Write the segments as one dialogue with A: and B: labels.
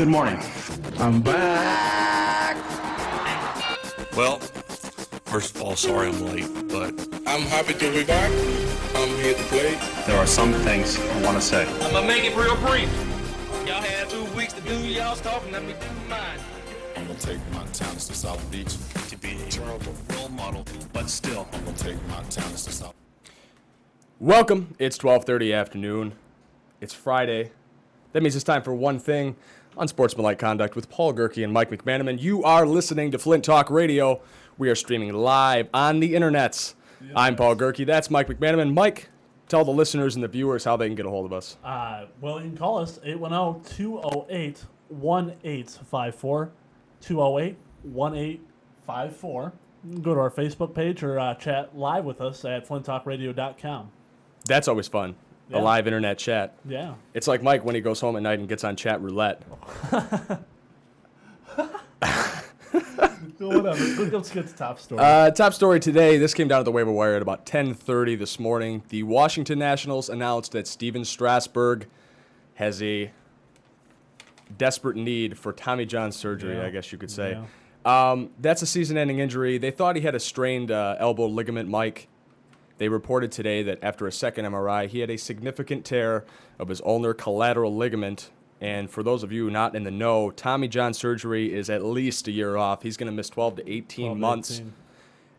A: Good morning.
B: I'm back.
C: Well, first of all, sorry I'm late, but
B: I'm happy to be back. I'm here to play.
A: There are some things I want to say.
D: I'm gonna make it real brief. Y'all had two weeks to do y'all's talking, let me do mine.
E: I'm gonna take my talents to South Beach.
C: to be a terrible role model, but still,
E: I'm gonna take my talents to South.
F: Welcome. It's 12:30 afternoon. It's Friday. That means it's time for one thing unsportsmanlike conduct with Paul Gerke and Mike McManaman. You are listening to Flint Talk Radio. We are streaming live on the internets. I'm Paul Gerke. That's Mike McManaman. Mike, tell the listeners and the viewers how they can get a hold of us.
G: Uh, well, you can call us 810 208 1854. 208 1854. Go to our Facebook page or uh, chat live with us at flinttalkradio.com.
F: That's always fun. A live internet chat.
G: Yeah.
F: It's like Mike when he goes home at night and gets on chat roulette.
G: Whatever. Let's get to top story.
F: Uh, top story today. This came down to the waiver wire at about 10:30 this morning. The Washington Nationals announced that Stephen Strasburg has a desperate need for Tommy John surgery.
G: Yeah.
F: I guess you could say. Um, that's a season-ending injury. They thought he had a strained uh, elbow ligament. Mike. They reported today that after a second MRI, he had a significant tear of his ulnar collateral ligament. And for those of you not in the know, Tommy John surgery is at least a year off. He's going to miss 12 to 18
G: 12
F: months
G: 18.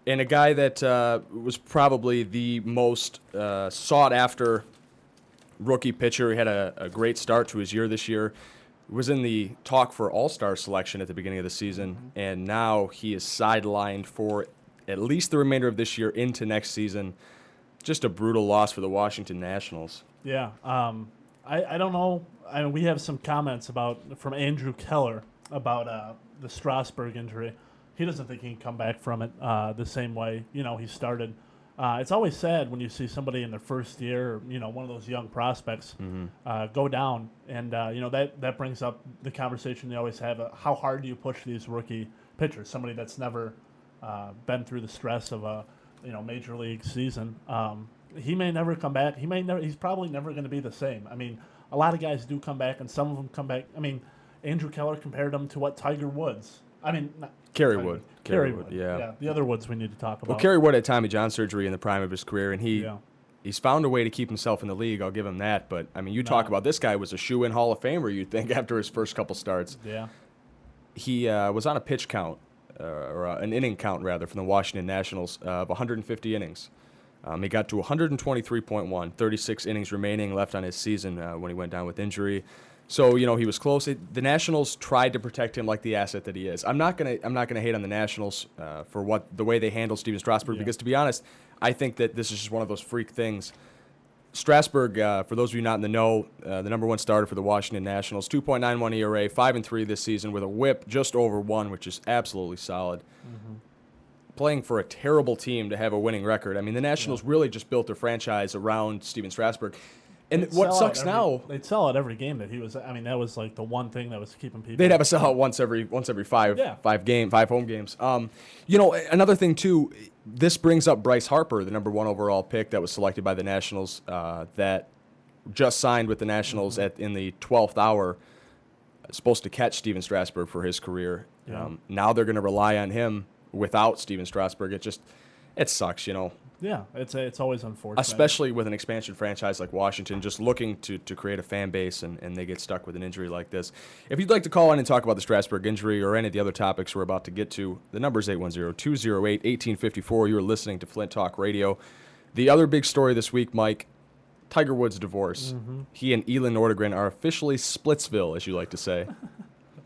F: and a guy that uh, was probably the most uh, sought after rookie pitcher. He had a, a great start to his year this year. Was in the talk for All Star selection at the beginning of the season, and now he is sidelined for at least the remainder of this year into next season. Just a brutal loss for the Washington Nationals.
G: Yeah. Um, I, I don't know. I mean, we have some comments about from Andrew Keller about uh, the Strasburg injury. He doesn't think he can come back from it uh, the same way you know he started. Uh, it's always sad when you see somebody in their first year, or, you know, one of those young prospects, uh, go down, and uh, you know that that brings up the conversation they always have: uh, how hard do you push these rookie pitchers? Somebody that's never uh, been through the stress of a you know major league season. Um, he may never come back. He may never. He's probably never going to be the same. I mean, a lot of guys do come back, and some of them come back. I mean, Andrew Keller compared him to what Tiger Woods. I mean, not
F: Kerry Wood.
G: Kerry Wood.
F: Yeah.
G: yeah. The other Woods we need to talk about.
F: Well, Kerry Wood had Tommy John surgery in the prime of his career, and he
G: Yeah.
F: he's found a way to keep himself in the league. I'll give him that. But I mean, you talk about this guy was a shoe-in Hall of Famer. You'd think after his first couple starts,
G: Yeah.
F: he uh, was on a pitch count uh, or uh, an inning count rather from the Washington Nationals uh, of 150 innings. Um, he got to 123.1, 36 innings remaining left on his season uh, when he went down with injury. So you know he was close. It, the Nationals tried to protect him like the asset that he is. I'm not gonna I'm not gonna hate on the Nationals uh, for what the way they handle Stephen Strasburg
G: Yeah.
F: because to be honest, I think that this is just one of those freak things. Strasburg, uh, for those of you not in the know, uh, the number one starter for the Washington Nationals, 2.91 ERA, five and three this season with a WHIP just over one, which is absolutely solid. Playing for a terrible team to have a winning record. I mean, the Nationals really just built their franchise around Stephen Strasburg. And
G: They'd
F: what sucks
G: every-
F: now,
G: They'd sell out every game that he was. I mean, that was like the one thing that was keeping people.
F: they'd have a sellout once every once every five
G: Yeah.
F: five game five home games. Um, you know, another thing too. This brings up Bryce Harper, the number one overall pick that was selected by the Nationals, uh, that just signed with the Nationals
G: Mm-hmm.
F: at in the twelfth hour. Supposed to catch Stephen Strasburg for his career.
G: Yeah.
F: Um, now they're going to rely on him without Stephen Strasburg. It just it sucks, you know.
G: Yeah, it's it's always unfortunate.
F: Especially with an expansion franchise like Washington, just looking to, to create a fan base and, and they get stuck with an injury like this. If you'd like to call in and talk about the Strasburg injury or any of the other topics we're about to get to, the number is 810 208 1854. You're listening to Flint Talk Radio. The other big story this week, Mike Tiger Woods' divorce.
G: Mm-hmm.
F: He and Elin Nordegren are officially Splitsville, as you like to say.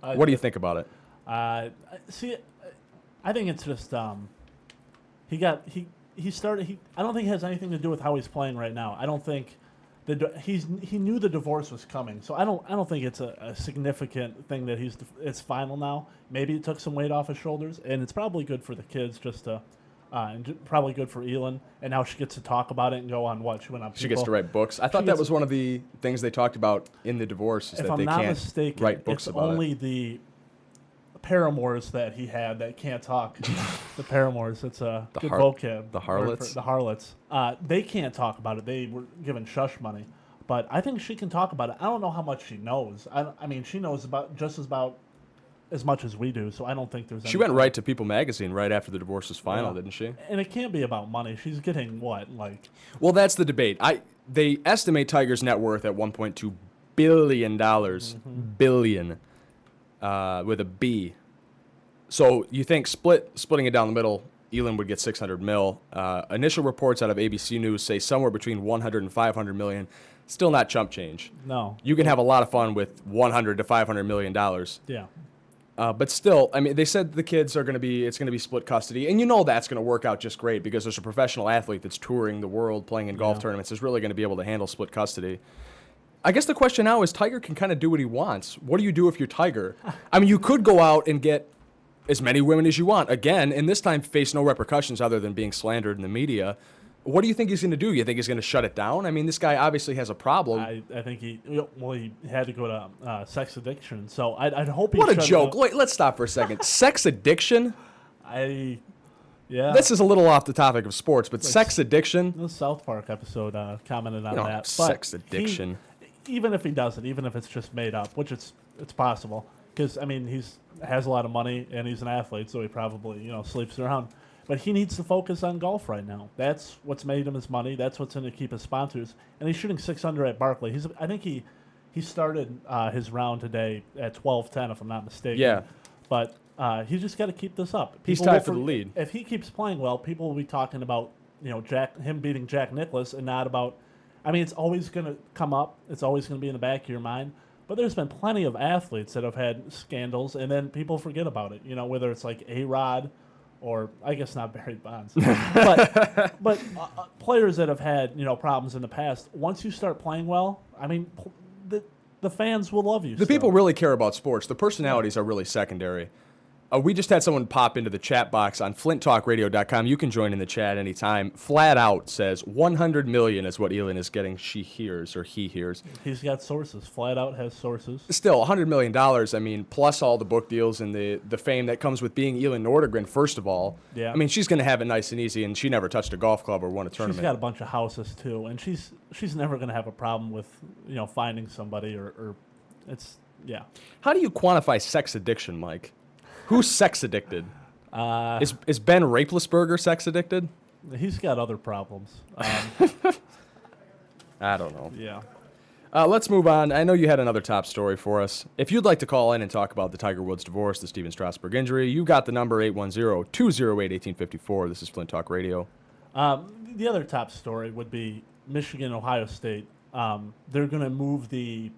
G: I-
F: what do you think about it?
G: Uh, see, I think it's just um, he got he he started. He I don't think it has anything to do with how he's playing right now. I don't think the he's he knew the divorce was coming, so I don't I don't think it's a, a significant thing that he's it's final now. Maybe it took some weight off his shoulders, and it's probably good for the kids just to. Uh, and probably good for Elin, and now she gets to talk about it and go on what she went on.
F: She gets to write books. I thought that
G: gets-
F: was one of the things they talked about in the divorce is
G: if
F: that
G: I'm
F: they
G: not
F: can't
G: mistaken,
F: write books
G: it's
F: about
G: only
F: it.
G: the paramours that he had that can't talk. the paramours, it's a
F: The
G: good
F: har-
G: vocab.
F: the harlots?
G: The harlots. Uh, they can't talk about it. They were given shush money. But I think she can talk about it. I don't know how much she knows. I, I mean, she knows about just as about as much as we do. So I don't think there's.
F: She went right to People Magazine right after the divorce was final,
G: Yeah.
F: didn't she?
G: And it can't be about money. She's getting what, like
F: Well, that's the debate. I they estimate Tiger's net worth at 1.2 billion dollars, billion, uh, with a B. So you think split splitting it down the middle, Elon would get 600 mil. Uh, initial reports out of ABC News say somewhere between 100 and 500 million. Still not chump change.
G: no.
F: You can have a lot of fun with 100 to 500 million dollars.
G: Yeah.
F: Uh, but still, I mean, they said the kids are going to be, it's going to be split custody. And you know that's going to work out just great because there's a professional athlete that's touring the world playing in golf
G: Yeah.
F: tournaments is really going to be able to handle split custody. I guess the question now is Tiger can kind of do what he wants. What do you do if you're Tiger? I mean, you could go out and get as many women as you want again, and this time face no repercussions other than being slandered in the media. What do you think he's going to do? You think he's going to shut it down? I mean, this guy obviously has a problem.
G: I, I think he well he had to go to uh, sex addiction. So I'd, I'd hope he
F: what a joke. Wait, let's stop for a second. Sex addiction?
G: I yeah.
F: This is a little off the topic of sports, but sex addiction.
G: the South Park episode uh, commented on
F: You know,
G: that. But
F: sex addiction.
G: Even if he doesn't, even if it's just made up, which it's it's possible, because I mean he's has a lot of money and he's an athlete, so he probably you know sleeps around. But he needs to focus on golf right now. That's what's made him his money. That's what's going to keep his sponsors. And he's shooting six under at Barkley. He's I think he he started uh, his round today at 12:10, if I'm not mistaken.
F: Yeah.
G: But uh, he's just got to keep this up.
F: He's
G: People will
F: tied for the lead.
G: If he keeps playing well, people will be talking about you know Jack him beating Jack Nicklaus and not about. I mean, it's always going to come up. It's always going to be in the back of your mind. But there's been plenty of athletes that have had scandals, and then people forget about it. You know, whether it's like A Rod, or I guess not Barry Bonds, but but uh, uh, players that have had you know problems in the past. Once you start playing well, I mean, the the fans will love you.
F: The
G: still.
F: people really care about sports. The personalities are really secondary. Uh, we just had someone pop into the chat box on flinttalkradio.com. You can join in the chat anytime. Flat out says 100 million is what Elon is getting. She hears or he hears.
G: He's got sources. Flat out has sources.
F: Still, 100 million dollars. I mean, plus all the book deals and the the fame that comes with being Elon Nordegren. First of all,
G: Yeah.
F: I mean, she's going to have it nice and easy, and she never touched a golf club or won a tournament.
G: She's got a bunch of houses too, and she's she's never going to have a problem with you know finding somebody or, or it's yeah.
F: How do you quantify sex addiction, Mike? Who's sex addicted?
G: Uh,
F: Is is Ben Roethlisberger sex addicted?
G: he's got other problems. Um,
F: I don't know.
G: yeah.
F: Uh, let's move on. I know you had another top story for us. If you'd like to call in and talk about the Tiger Woods divorce, the Stephen Strasburg injury, you got the number 810-208-1854. This is Flint Talk Radio.
G: Um, the other top story would be Michigan, Ohio State. Um, they're going to move the.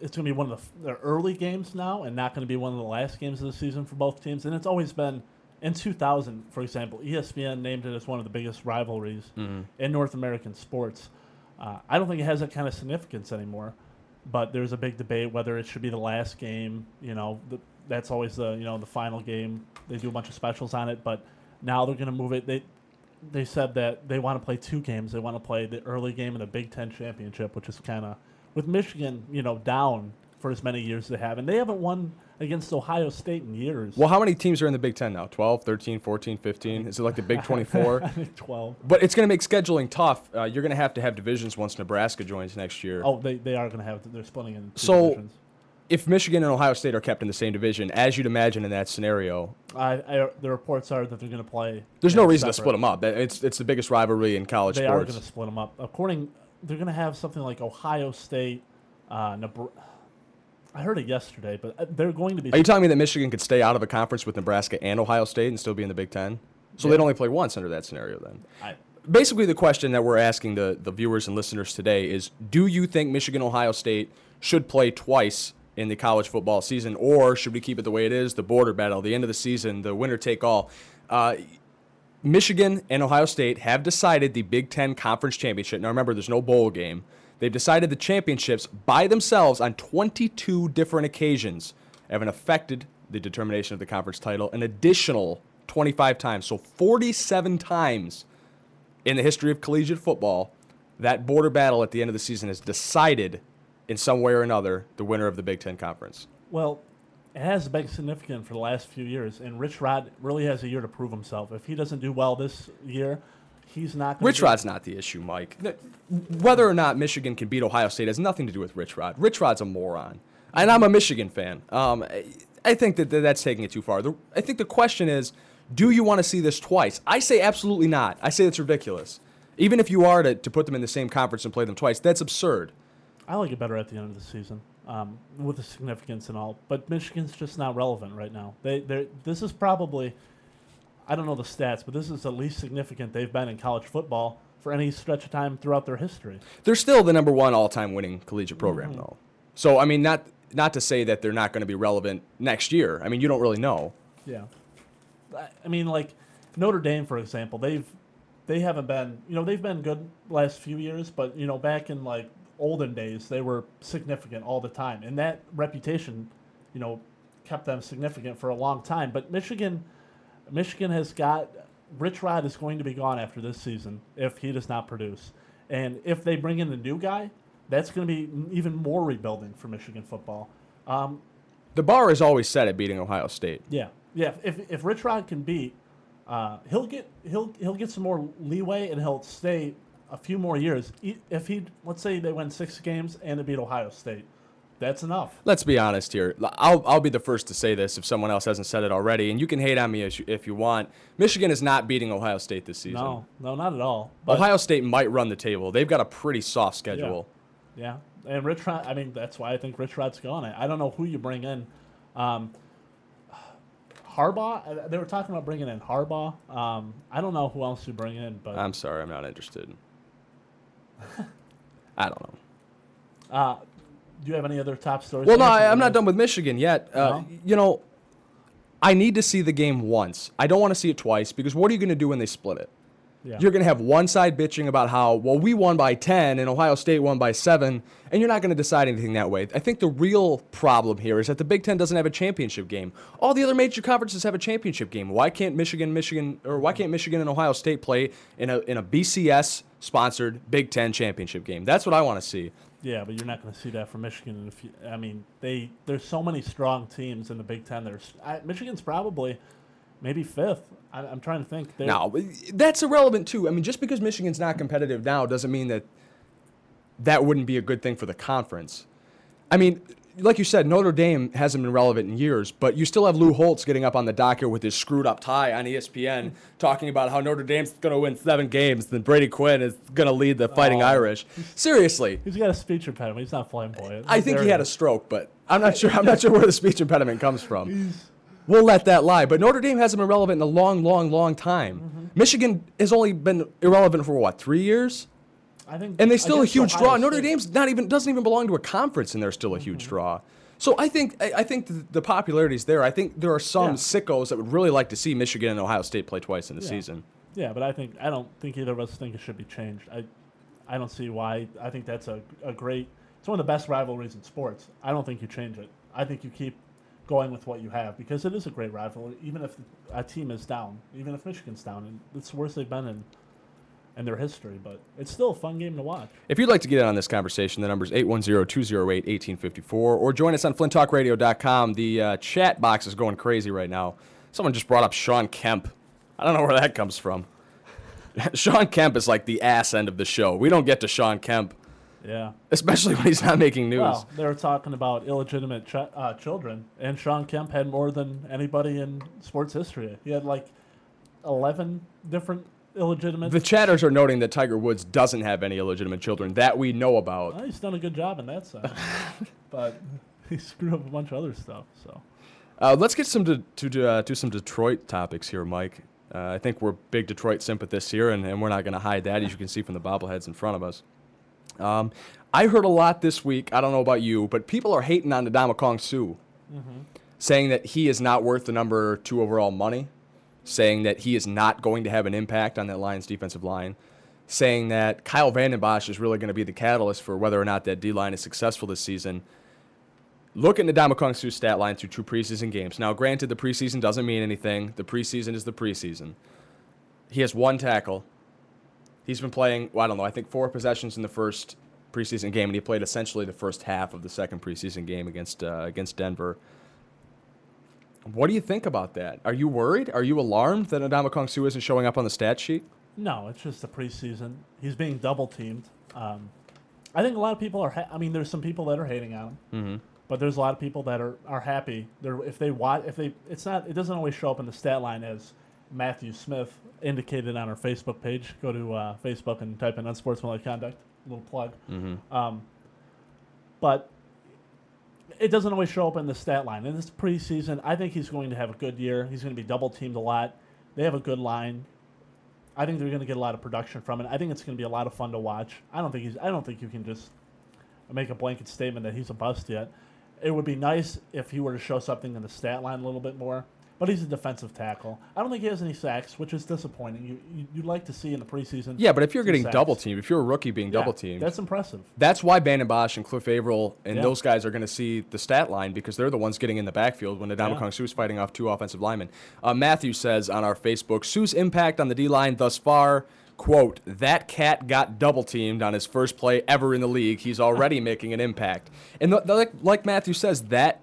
G: It's going to be one of the, early games now, and not going to be one of the last games of the season for both teams. And it's always been in 2000, for example, ESPN named it as one of the biggest rivalries in North American sports. Uh, I don't think it has that kind of significance anymore, but there's a big debate whether it should be the last game. You know, the, that's always the you know the final game. They do a bunch of specials on it, but now they're going to move it. They they said that they want to play two games. They want to play the early game of the Big Ten championship, which is kind of with Michigan, you know, down for as many years as they have, and they haven't won against Ohio State in years.
F: Well, how many teams are in the Big 10 now? 12, 13, 14, 15? Is it like the Big 24?
G: Twelve.
F: but it's going to make scheduling tough. Uh, you're going to have to have divisions once Nebraska joins next year.
G: Oh, they, they are going to have. They're splitting in two
F: So-
G: divisions.
F: If Michigan and Ohio State are kept in the same division, as you'd imagine in that scenario,
G: I, I, the reports are that they're going to play.
F: there's no reason to split them up. It's, it's the biggest rivalry in college
G: They are
F: sports.
G: going to split them up. According, they're going to have something like Ohio State, uh, Nebraska. I heard it yesterday, but uh, they're going to be.
F: Are you telling me that Michigan could stay out of a conference with Nebraska and Ohio State and still be in the Big Ten? So they'd only play once under that scenario then.
G: I,
F: Basically, the question that we're asking the, the viewers and listeners today is Do you think Michigan Ohio State should play twice in the college football season, or should we keep it the way it is? The border battle, the end of the season, the winner take all. Uh, Michigan and Ohio State have decided the Big Ten Conference Championship. Now, remember, there's no bowl game. They've decided the championships by themselves on 22 different occasions have affected the determination of the conference title an additional 25 times. So, 47 times in the history of collegiate football, that border battle at the end of the season has decided in some way or another the winner of the Big Ten Conference.
G: well, it has been significant for the last few years, and Rich Rod really has a year to prove himself. If he doesn't do well this year, he's not.
F: Rich
G: be-
F: Rod's not the issue, Mike. Whether or not Michigan can beat Ohio State has nothing to do with Rich Rod. Rich Rod's a moron, and I'm a Michigan fan. Um, I- think that that that's taking it too far. The, I think the question is, do you want to see this twice? I say absolutely not. I say it's ridiculous. Even if you are to, to put them in the same conference and play them twice, that's absurd.
G: I like it better at the end of the season, um, with the significance and all. But Michigan's just not relevant right now. They, they, this is probably, I don't know the stats, but this is the least significant they've been in college football for any stretch of time throughout their history.
F: They're still the number one all-time winning collegiate program, though. So I mean, not not to say that they're not going to be relevant next year. I mean, you don't really know.
G: Yeah. I- I mean, like Notre Dame, for example, they've they haven't been, you know, they've been good last few years, but you know, back in like olden days, they were significant all the time, and that reputation, you know, kept them significant for a long time. But Michigan, Michigan has got Rich Rod is going to be gone after this season if he does not produce, and if they bring in a new guy, that's going to be even more rebuilding for Michigan football. Um,
F: The bar is always set at beating Ohio State.
G: yeah, yeah. If if Rich Rod can beat, uh, he'll get he'll he'll get some more leeway and he'll stay a few more years. If he let's say they win six games and they beat Ohio State, that's enough.
F: Let's be honest here. I'll, I'll be the first to say this if someone else hasn't said it already, and you can hate on me if you, if you want. Michigan is not beating Ohio State this season.
G: No, no, not at all. But,
F: Ohio State might run the table. They've got a pretty soft schedule.
G: Yeah, and Rich Rod. I mean, that's why I think Rich Rod's gone. I, I don't know who you bring in. Um, Harbaugh. uh, They were talking about bringing in Harbaugh. Um, I don't know who else you bring in, but
F: I'm sorry, I'm not interested. I don't know.
G: uh, do you have any other top stories?
F: Well, no, I, I'm not done with Michigan yet. Uh,
G: No?
F: You know, I need to see the game once. I don't want to see it twice because what are you going to do when they split it?
G: Yeah.
F: You're going to have one side bitching about how, well, we won by 10 and Ohio State won by 7, and you're not going to decide anything that way. I think the real problem here is that the Big Ten doesn't have a championship game. All the other major conferences have a championship game. Why can't Michigan, Michigan, or why can't Michigan and Ohio State play in a, in a BCS sponsored Big Ten championship game? That's what I want to see.
G: Yeah, but you're not going to see that from Michigan. A few, I mean, they there's so many strong teams in the Big Ten. There's I, Michigan's probably maybe fifth. I, I'm trying to think. They're-
F: No, that's irrelevant too. I mean, just because Michigan's not competitive now doesn't mean that that wouldn't be a good thing for the conference. I mean, like you said, Notre Dame hasn't been relevant in years, but you still have Lou Holtz getting up on the docket with his screwed up tie on ESPN talking about how Notre Dame's going to win seven games, then Brady Quinn is going to lead the Fighting
G: Oh.
F: Irish. Seriously,
G: He's got a speech impediment. He's not flamboyant.
F: I think
G: There
F: he had a stroke, but I'm not sure. I'm not sure where the speech impediment comes from. We'll let that lie. But Notre Dame hasn't been relevant in a long, long, long time.
G: Mm-hmm.
F: Michigan has only been irrelevant for what three years,
G: I think,
F: and they still a huge draw. Notre Dame's not even doesn't even belong to a conference, and they're still a
G: Mm-hmm.
F: huge draw. So I think I, I think the, the popularity's there. I think there are some
G: Yeah.
F: sickos that would really like to see Michigan and Ohio State play twice in the
G: Yeah.
F: season.
G: Yeah, but I think I don't think either of us think it should be changed. I I don't see why. I think that's a, a great. It's one of the best rivalries in sports. I don't think you change it. I think you keep going with what you have because it is a great rivalry. Even if a team is down, even if Michigan's down, and it's the worst they've been in in their history. But it's still a fun game to watch.
F: If you'd like to get in on this conversation, the number is 810-208-1854, or join us on flinttalkradio.com. The uh, chat box is going crazy right now. Someone just brought up Shawn Kemp. I don't know where that comes from. Shawn Kemp is like the ass end of the show. We don't get to Shawn Kemp,
G: Yeah.
F: especially when he's not making news.
G: Well, they were talking about illegitimate ch- uh, children, and Shawn Kemp had more than anybody in sports history. He had like eleven different illegitimate.
F: the chatters are noting that Tiger Woods doesn't have any illegitimate children that we know about.
G: Well, he's done a good job in that sense, but he screwed up a bunch of other stuff. So
F: Uh, let's get some to, to uh, do some Detroit topics here, Mike. Uh, I think we're big Detroit sympathists here, and, and we're not going to hide that, as you can see from the bobbleheads in front of us. Um, I heard a lot this week. I don't know about you, but people are hating on Ndamukong Suh, saying that he is not worth the number two overall money, saying that he is not going to have an impact on that Lions defensive line, saying that Kyle Van Vanden Bosch is really going to be the catalyst for whether or not that D line is successful this season. Look at Ndamukong Suh's stat line through two preseason games. Now, granted, the preseason doesn't mean anything. The preseason is the preseason. He has one tackle. He's been playing, well, I don't know, I think four possessions in the first preseason game, and he played essentially the first half of the second preseason game against uh, against Denver. What do you think about that? Are you worried? Are you alarmed that Ndamukong Suh isn't showing up on the stat sheet?
G: No, it's just the preseason. He's being double teamed. Um, I think a lot of people are. Ha- I mean, there's some people that are hating on him, mm-hmm. but there's a lot of people that are, are happy. They're if they watch if they it's not it doesn't always show up in the stat line as Matthew Smith indicated on our Facebook page. Go to uh, Facebook and type in unsportsmanlike conduct. Little plug. Um, but it doesn't always show up in the stat line. In this preseason, I think he's going to have a good year. He's going to be double teamed a lot. They have a good line. I think they're going to get a lot of production from it. I think it's going to be a lot of fun to watch. I don't think he's. I don't think you can just make a blanket statement that he's a bust yet. It would be nice if he were to show something in the stat line a little bit more. But he's a defensive tackle. I don't think he has any sacks, which is disappointing. You, you you'd like to see in the preseason.
F: Yeah, but if you're getting
G: sacks.
F: double teamed, if you're a rookie being
G: Yeah,
F: double teamed,
G: that's impressive.
F: That's why Vanden Bosch and Cliff Avril and
G: Yeah.
F: those guys are going to see the stat line because they're the ones getting in the backfield when Adama
G: Yeah.
F: Kong Suh's fighting off two offensive linemen. Uh, Matthew says on our Facebook, Suh's impact on the D line thus far, quote, that cat got double teamed on his first play ever in the league. He's already making an impact. And like, like Matthew says, that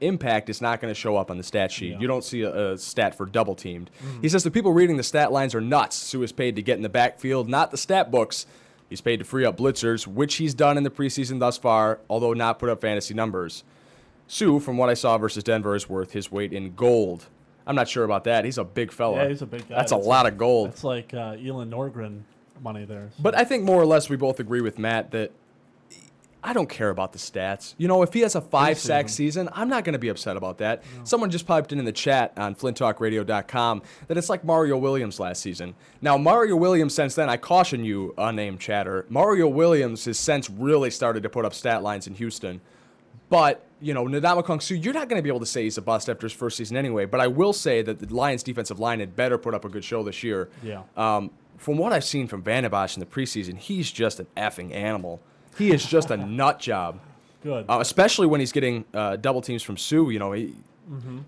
F: impact is not going to show up on the stat sheet.
G: Yeah. Mm-hmm.
F: You don't see a, a stat for double teamed. He says the people reading the stat lines are nuts. Suh is paid to get in the backfield, not the stat books. He's paid to free up blitzers, which he's done in the preseason thus far, although not put up fantasy numbers. Suh, from what I saw versus Denver, is worth his weight in gold. I'm not sure about that. He's a big fella.
G: Yeah, he's a big guy.
F: That's a
G: That's
F: lot of gold.
G: It's like uh, Elon Norgren money there. so-
F: But I think more or less we both agree with Matt that I don't care about the stats. You know, if he has a five sack season, I'm not going to be upset about that. Someone just piped in in the chat on flinttalkradio.com that it's like Mario Williams last season. Now, Mario Williams, since then, I caution you, unnamed chatter, Mario Williams has since really started to put up stat lines in Houston. But, you know, Ndamukong Suh, you're not going to be able to say he's a bust after his first season anyway. But I will say that the Lions defensive line had better put up a good show this year.
G: Yeah.
F: Um, from what I've seen from Vanden Bosch in the preseason, he's just an effing animal. He is just a nut job.
G: Good.
F: Uh, especially when he's getting uh, double teams from Suh. You know, he,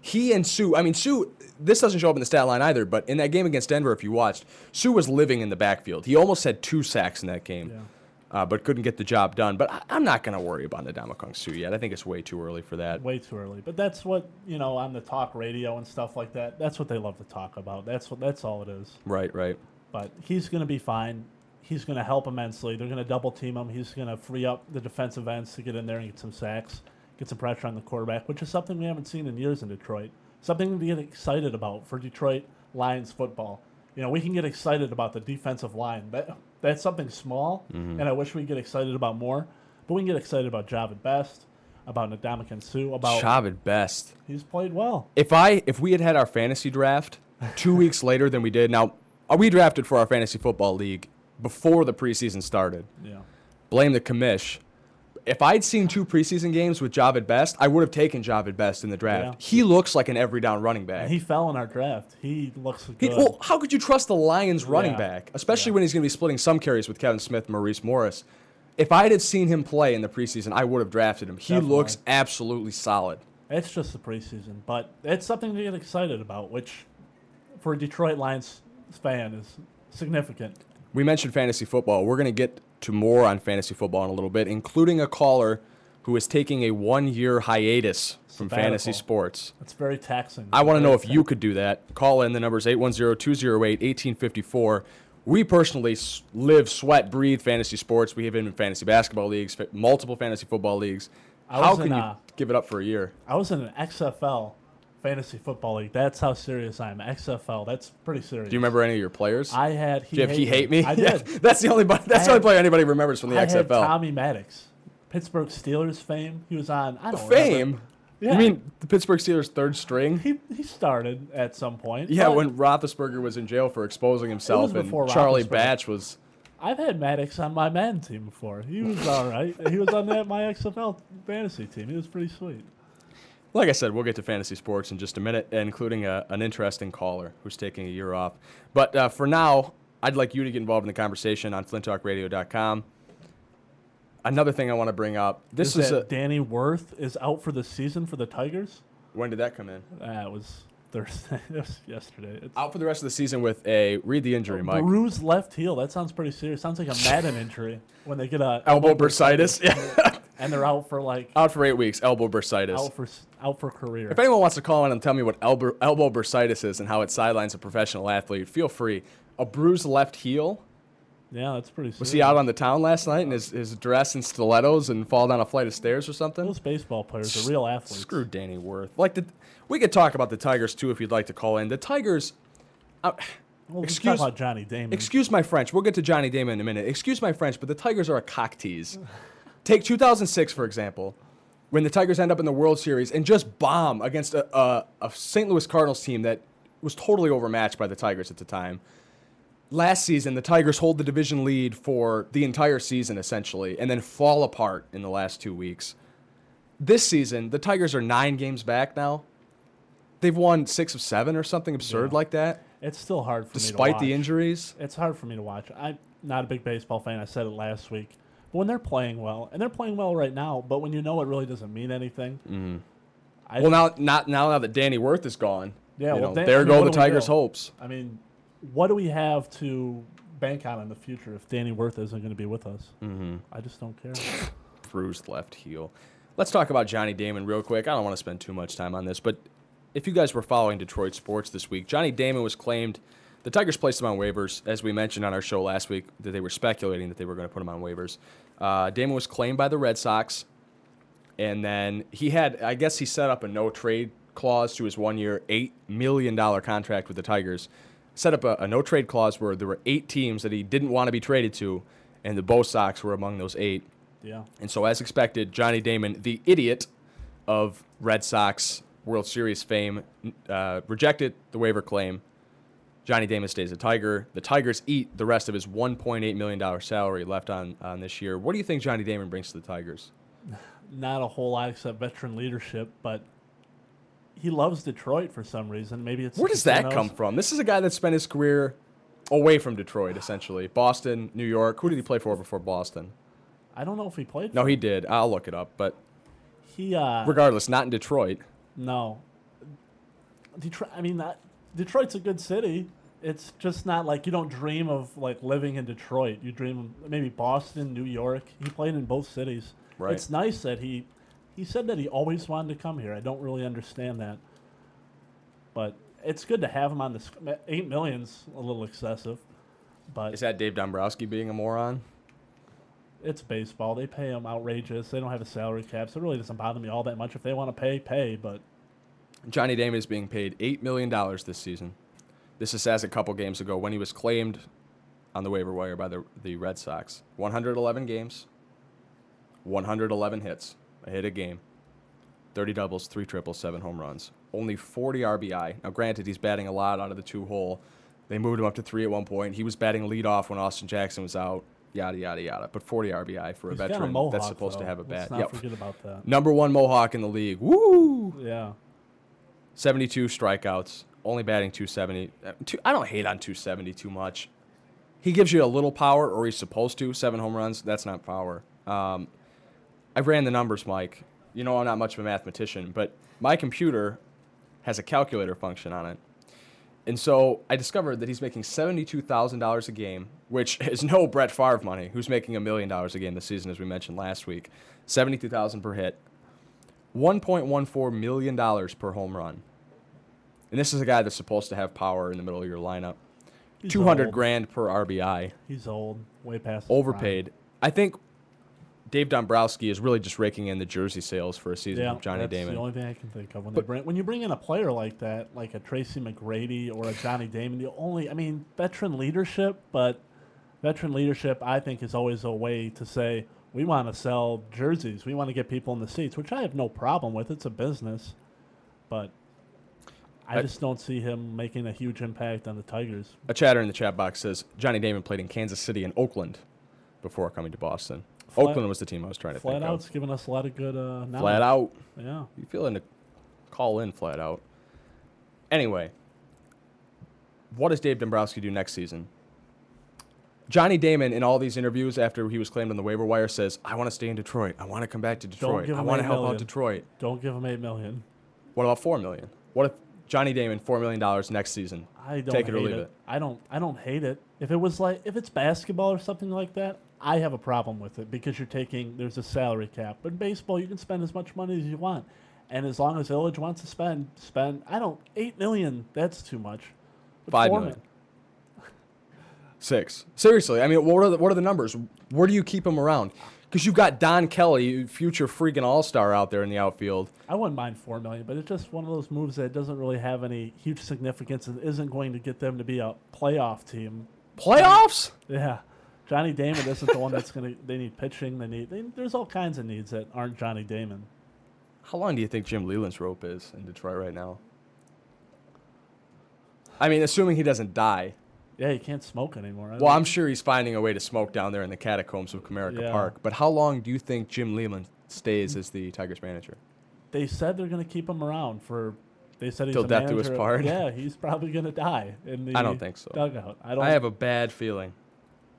F: he and Suh. I mean, Suh. This doesn't show up in the stat line either. But in that game against Denver, if you watched, Suh was living in the backfield. He almost had two sacks in that game,
G: Yeah.
F: uh, but couldn't get the job done. But I, I'm not going to worry about Ndamukong Suh yet. I think it's way too early for that.
G: Way too early. But that's what you know on the talk radio and stuff like that. That's what they love to talk about. That's what. That's all it is.
F: Right, right.
G: But he's going to be fine. He's going to help immensely. They're going to double team him. He's going to free up the defensive ends to get in there and get some sacks, get some pressure on the quarterback, which is something we haven't seen in years in Detroit. Something to get excited about for Detroit Lions football. You know, we can get excited about the defensive line. That, that's something small, and I wish we could get excited about more. But we can get excited about Jahvid Best, about Ndamukong Suh, about
F: Jahvid Best.
G: he's played well.
F: if I if we had had our fantasy draft two weeks later than we did now, uh, we drafted for our fantasy football league before the preseason started.
G: Yeah.
F: Blame the commish. If I'd seen two preseason games with Jahvid Best, I would have taken Jahvid Best in the draft.
G: Yeah.
F: He looks like an every down running back.
G: And he fell in our draft. He looks
F: He-
G: good.
F: well, how could you trust the Lions running
G: Yeah.
F: back, especially
G: Yeah.
F: when he's going to be splitting some carries with Kevin Smith, Maurice Morris? If I'd have seen him play in the preseason, I would have drafted him. He
G: Definitely.
F: looks absolutely solid.
G: It's just the preseason, but it's something to get excited about, which for a Detroit Lions fan is significant.
F: We mentioned fantasy football. We're going to get to more on fantasy football in a little bit, including a caller who is taking a one year hiatus from fantasy sports.
G: It's very taxing.
F: I want to know if you could do that. Call in. The number is 810 208 1854. We personally live, sweat, breathe fantasy sports. We have been in fantasy basketball leagues, multiple fantasy football leagues.
G: I
F: How can you give it up for a year?
G: I was in an XFL fantasy football league. That's how serious I am. XFL. That's pretty serious.
F: Do you remember any of your players?
G: I had. He
F: you have he hate me?
G: I did.
F: that's the only. That's
G: I
F: the only
G: had-
F: player anybody remembers from the
G: I
F: XFL.
G: had Tommy Maddox, Pittsburgh Steelers fame. He was on. I don't remember.
F: Fame.
G: Yeah.
F: You mean the Pittsburgh Steelers' third string?
G: He he started at some point.
F: Yeah, when Roethlisberger was in jail for exposing himself, and Charlie Batch was.
G: I've had Maddox on my man team before. He was all right. he was on that my XFL fantasy team. He was pretty sweet.
F: Like I said, we'll get to fantasy sports in just a minute, including a, an interesting caller who's taking a year off. But uh, for now, I'd like you to get involved in the conversation on flinttalkradio.com. Another thing I want to bring up. This
G: is
F: is, a,
G: Danny Worth is out for the season for the Tigers.
F: when did that come in?
G: That was Thursday. it was yesterday. It's
F: Out for the rest of the season with a read the injury, Mike.
G: bruised left heel. That sounds pretty serious. Sounds like a Madden injury when they get a
F: Elbow bursitis. Yeah.
G: and they're out for like
F: out for eight weeks. Elbow bursitis.
G: out for out for career.
F: If anyone wants to call in and tell me what elbow, elbow bursitis is and how it sidelines a professional athlete, feel free. a bruised left heel.
G: Yeah, that's pretty.
F: Was he out on the town last night in his, his dress and stilettos and fall down a flight of stairs or something?
G: Those baseball players are real athletes.
F: Screw Danny Worth. Like the, we could talk about the Tigers too if you'd like to call in. The Tigers. Uh,
G: Well,
F: excuse
G: talk about Johnny Damon.
F: Excuse my French. We'll get to Johnny Damon in a minute. Excuse my French, but the Tigers are a cock tease. Take 2006 for example, when the Tigers end up in the World Series and just bomb against a, a, a St. Louis Cardinals team that was totally overmatched by the Tigers at the time. Last season, the Tigers hold the division lead for the entire season essentially, and then fall apart in the last two weeks. This season, the Tigers are nine games back now. They've won six of seven or something absurd
G: Yeah.
F: like that,
G: it's still hard for me to
F: despite the injuries.
G: It's hard for me to watch. I'm not a big baseball fan. I said it last week. But when they're playing well, and they're playing well right now, but when you know it really doesn't mean anything.
F: Mm-hmm. Well, now, not now, now that Danny Worth is gone.
G: Yeah, well,
F: know,
G: Dan-
F: there
G: I mean,
F: go the Tigers'
G: do?
F: hopes.
G: I mean, what do we have to bank on in the future if Danny Worth isn't going to be with us? Mm-hmm. I just don't care.
F: Bruised left heel. Let's talk about Johnny Damon real quick. I don't want to spend too much time on this, but if you guys were following Detroit sports this week, Johnny Damon was claimed. The Tigers placed him on waivers, as we mentioned on our show last week, that they were speculating that they were going to put him on waivers. Uh, Damon was claimed by the Red Sox, and then he had, I guess, he set up a no trade clause to his one year, $8 million contract with the Tigers. Set up a, a no trade clause where there were eight teams that he didn't want to be traded to, and the Bo Sox were among those eight.
G: yeah.
F: And so, as expected, Johnny Damon, the idiot of Red Sox World Series fame, uh, rejected the waiver claim. Johnny Damon stays a Tiger. The Tigers eat the rest of his $1.8 million salary left on, on this year. What do you think Johnny Damon brings to the Tigers?
G: Not a whole lot except veteran leadership, but he loves Detroit for some reason. Maybe it's
F: Where does that
G: knows?
F: come from? This is a guy that spent his career away from Detroit, essentially. Boston, New York. Who did he play for before Boston?
G: I don't know if he played.
F: No, he did. I'll look it up. But
G: He uh,
F: regardless, not in Detroit.
G: No. Detroit. I mean, that, Detroit's a good city. It's just not like you don't dream of like living in Detroit. You dream of maybe Boston, New York. He played in both cities.
F: Right.
G: It's nice that he he said that he always wanted to come here. I don't really understand that, but it's good to have him on this. Eight million's a little excessive, but
F: Is that Dave Dombrowski being a moron?
G: it's baseball. They pay him outrageous. They don't have a salary cap, so it really doesn't bother me all that much. If they want to pay, pay. But
F: Johnny Damon is being paid $8 million this season. This is as a couple games ago when he was claimed on the waiver wire by the, the Red Sox. 111 games, 111 hits, a hit a game, 30 doubles, 3 triples, 7 home runs. Only 40 RBI. Now, granted, he's batting a lot out of the two hole. They moved him up to 3 at one point. He was batting leadoff when Austin Jackson was out, yada, yada, yada. But 40 RBI for a
G: he's got a
F: veteran
G: mohawk.
F: that's supposed to have a
G: Let's
F: bat.
G: not
F: Yep.
G: forget about that.
F: Number one Mohawk in the league. Woo!
G: Yeah.
F: 72 strikeouts, only batting 270. Uh, two- I don't hate on 270 too much. He gives you a little power, or he's supposed to. Seven home runs, that's not power. Um, I ran the numbers, Mike. You know I'm not much of a mathematician, but my computer has a calculator function on it. And so I discovered that he's making $72,000 a game, which is no Brett Favre money, who's making a million dollars a game this season, as we mentioned last week. 72000 per hit. $1.14 million per home run. And this is a guy that's supposed to have power in the middle of your lineup.
G: He's
F: 200
G: old.
F: grand per RBI.
G: He's old, way past
F: Overpaid. I think Dave Dombrowski is really just raking in the jersey sales for a
G: prime.
F: season
G: Yeah,
F: from Johnny
G: that's
F: Damon.
G: the only thing I can think of when they
F: But-
G: bring when you bring in a player like that, like a Tracy McGrady or a Johnny Damon. The only, I mean, veteran leadership, but veteran leadership, I think, is always a way to say we want to sell jerseys, we want to get people in the seats, which I have no problem with. It's a business, but. I
F: I-
G: just don't see him making a huge impact on the Tigers.
F: A chatter in the chat box says Johnny Damon played in Kansas City and Oakland before coming to Boston.
G: Flat-
F: Oakland was the team I was trying to
G: Flat
F: think
G: out's giving us a lot of good uh, knowledge.
F: Flat out.
G: Yeah.
F: You feeling to call in flat out. Anyway, what does Dave Dombrowski do next season? Johnny Damon, in all these interviews after he was claimed on the waiver wire, says, I want to stay in Detroit. I want to come back to Detroit. I want to help out. Detroit.
G: Don't give him eight million.
F: What about 4 million? What if Johnny Damon, $4 million next season?
G: I don't
F: Take it or
G: hate
F: leave
G: it.
F: it.
G: I don't. I don't hate it. If it was like if it's basketball or something like that, I have a problem with it because you're taking there's a salary cap. But in baseball, you can spend as much money as you want, and as long as Village wants to spend, spend. I don't eight million. That's too much. But
F: Five
G: four
F: million.
G: mi-
F: Six. Seriously, I mean, what are the, what are the numbers? Where do you keep him around? Because you've got Don Kelly, future freaking all star out there in the outfield.
G: I wouldn't mind four million, but it's just one of those moves that doesn't really have any huge significance and isn't going to get them to be a playoff team.
F: Playoffs?
G: Yeah, Johnny Damon isn't the one that's going to. They need pitching. They need. They, there's all kinds of needs that aren't Johnny Damon.
F: How long do you think Jim Leyland's rope is in Detroit right now? I mean, assuming he doesn't die.
G: Yeah, he can't smoke anymore. I
F: Well, I'm sure he's finding a way to smoke down there in the catacombs of Comerica
G: Yeah.
F: Park. But how long do you think Jim Leyland stays as the Tigers manager?
G: they said they're going to keep him around for. They said he's
F: Till
G: a
F: death do us part?
G: Yeah, he's probably going to die in the.
F: I don't think so.
G: Dugout. I don't.
F: I have a bad feeling.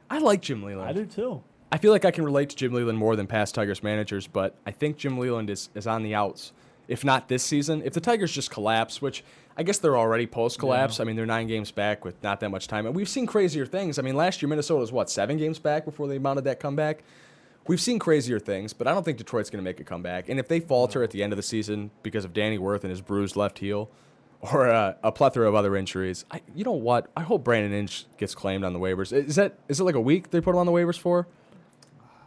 F: I like Jim Leyland.
G: I do too.
F: I feel like I can relate to Jim Leyland more than past Tigers managers, but I think Jim Leyland is, is on the outs. If not this season, if the Tigers just collapse, which I guess they're already post collapse. I mean, they're nine games back with not that much time. And we've seen crazier things. I mean, last year Minnesota was what, seven games back before they mounted that comeback? We've seen crazier things, but I don't think Detroit's going to make a comeback. And if they falter at the end of the season because of Danny Worth and his bruised left heel, or uh, a plethora of other injuries, I, you know what? I hope Brandon Inge gets claimed on the waivers. Is that is it like a week they put him on the waivers for?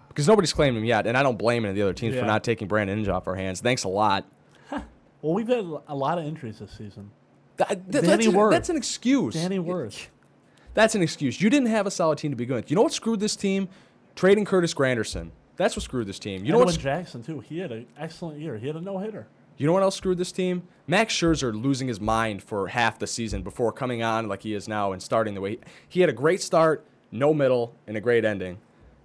F: Because nobody's claimed him yet, and I don't blame any of the other teams for not taking Brandon Inge off our hands. Thanks a lot.
G: Well, we've had a lot of injuries this season.
F: That- that-
G: Danny
F: that's, an,
G: Worth.
F: that's an excuse.
G: Danny Worth.
F: That's an excuse. You didn't have a solid team to begin with. You know what screwed this team? Trading Curtis Granderson. That's what screwed this team. You know
G: Edwin
F: what?
G: Jackson too. He had an excellent year. He had a no hitter.
F: You know what else screwed this team? Max Scherzer losing his mind for half the season before coming on like he is now and starting the way he had a great start, no middle, and a great ending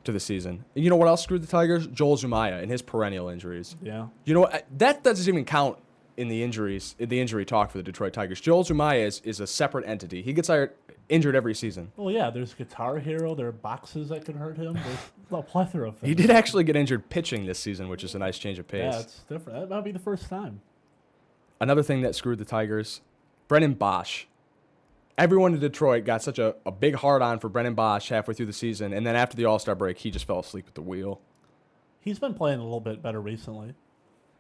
F: to the season. And you know what else screwed the Tigers? Joel Zumaya and his perennial injuries.
G: Yeah.
F: You know what? That doesn't even count in the injuries, in the injury talk for the Detroit Tigers. Joel Zumaya is, is a separate entity. He gets hired, injured every season.
G: Well, yeah. There's Guitar Hero. There are boxes that can hurt him. There's a plethora of things.
F: He did actually get injured pitching this season, which is a nice change of pace.
G: Yeah, it's different. That might be the first time.
F: Another thing that screwed the Tigers, Brennan Boesch. Everyone in Detroit got such a, a big hard on for Brennan Boesch halfway through the season, and then after the All Star break, he just fell asleep at the wheel.
G: He's been playing a little bit better recently.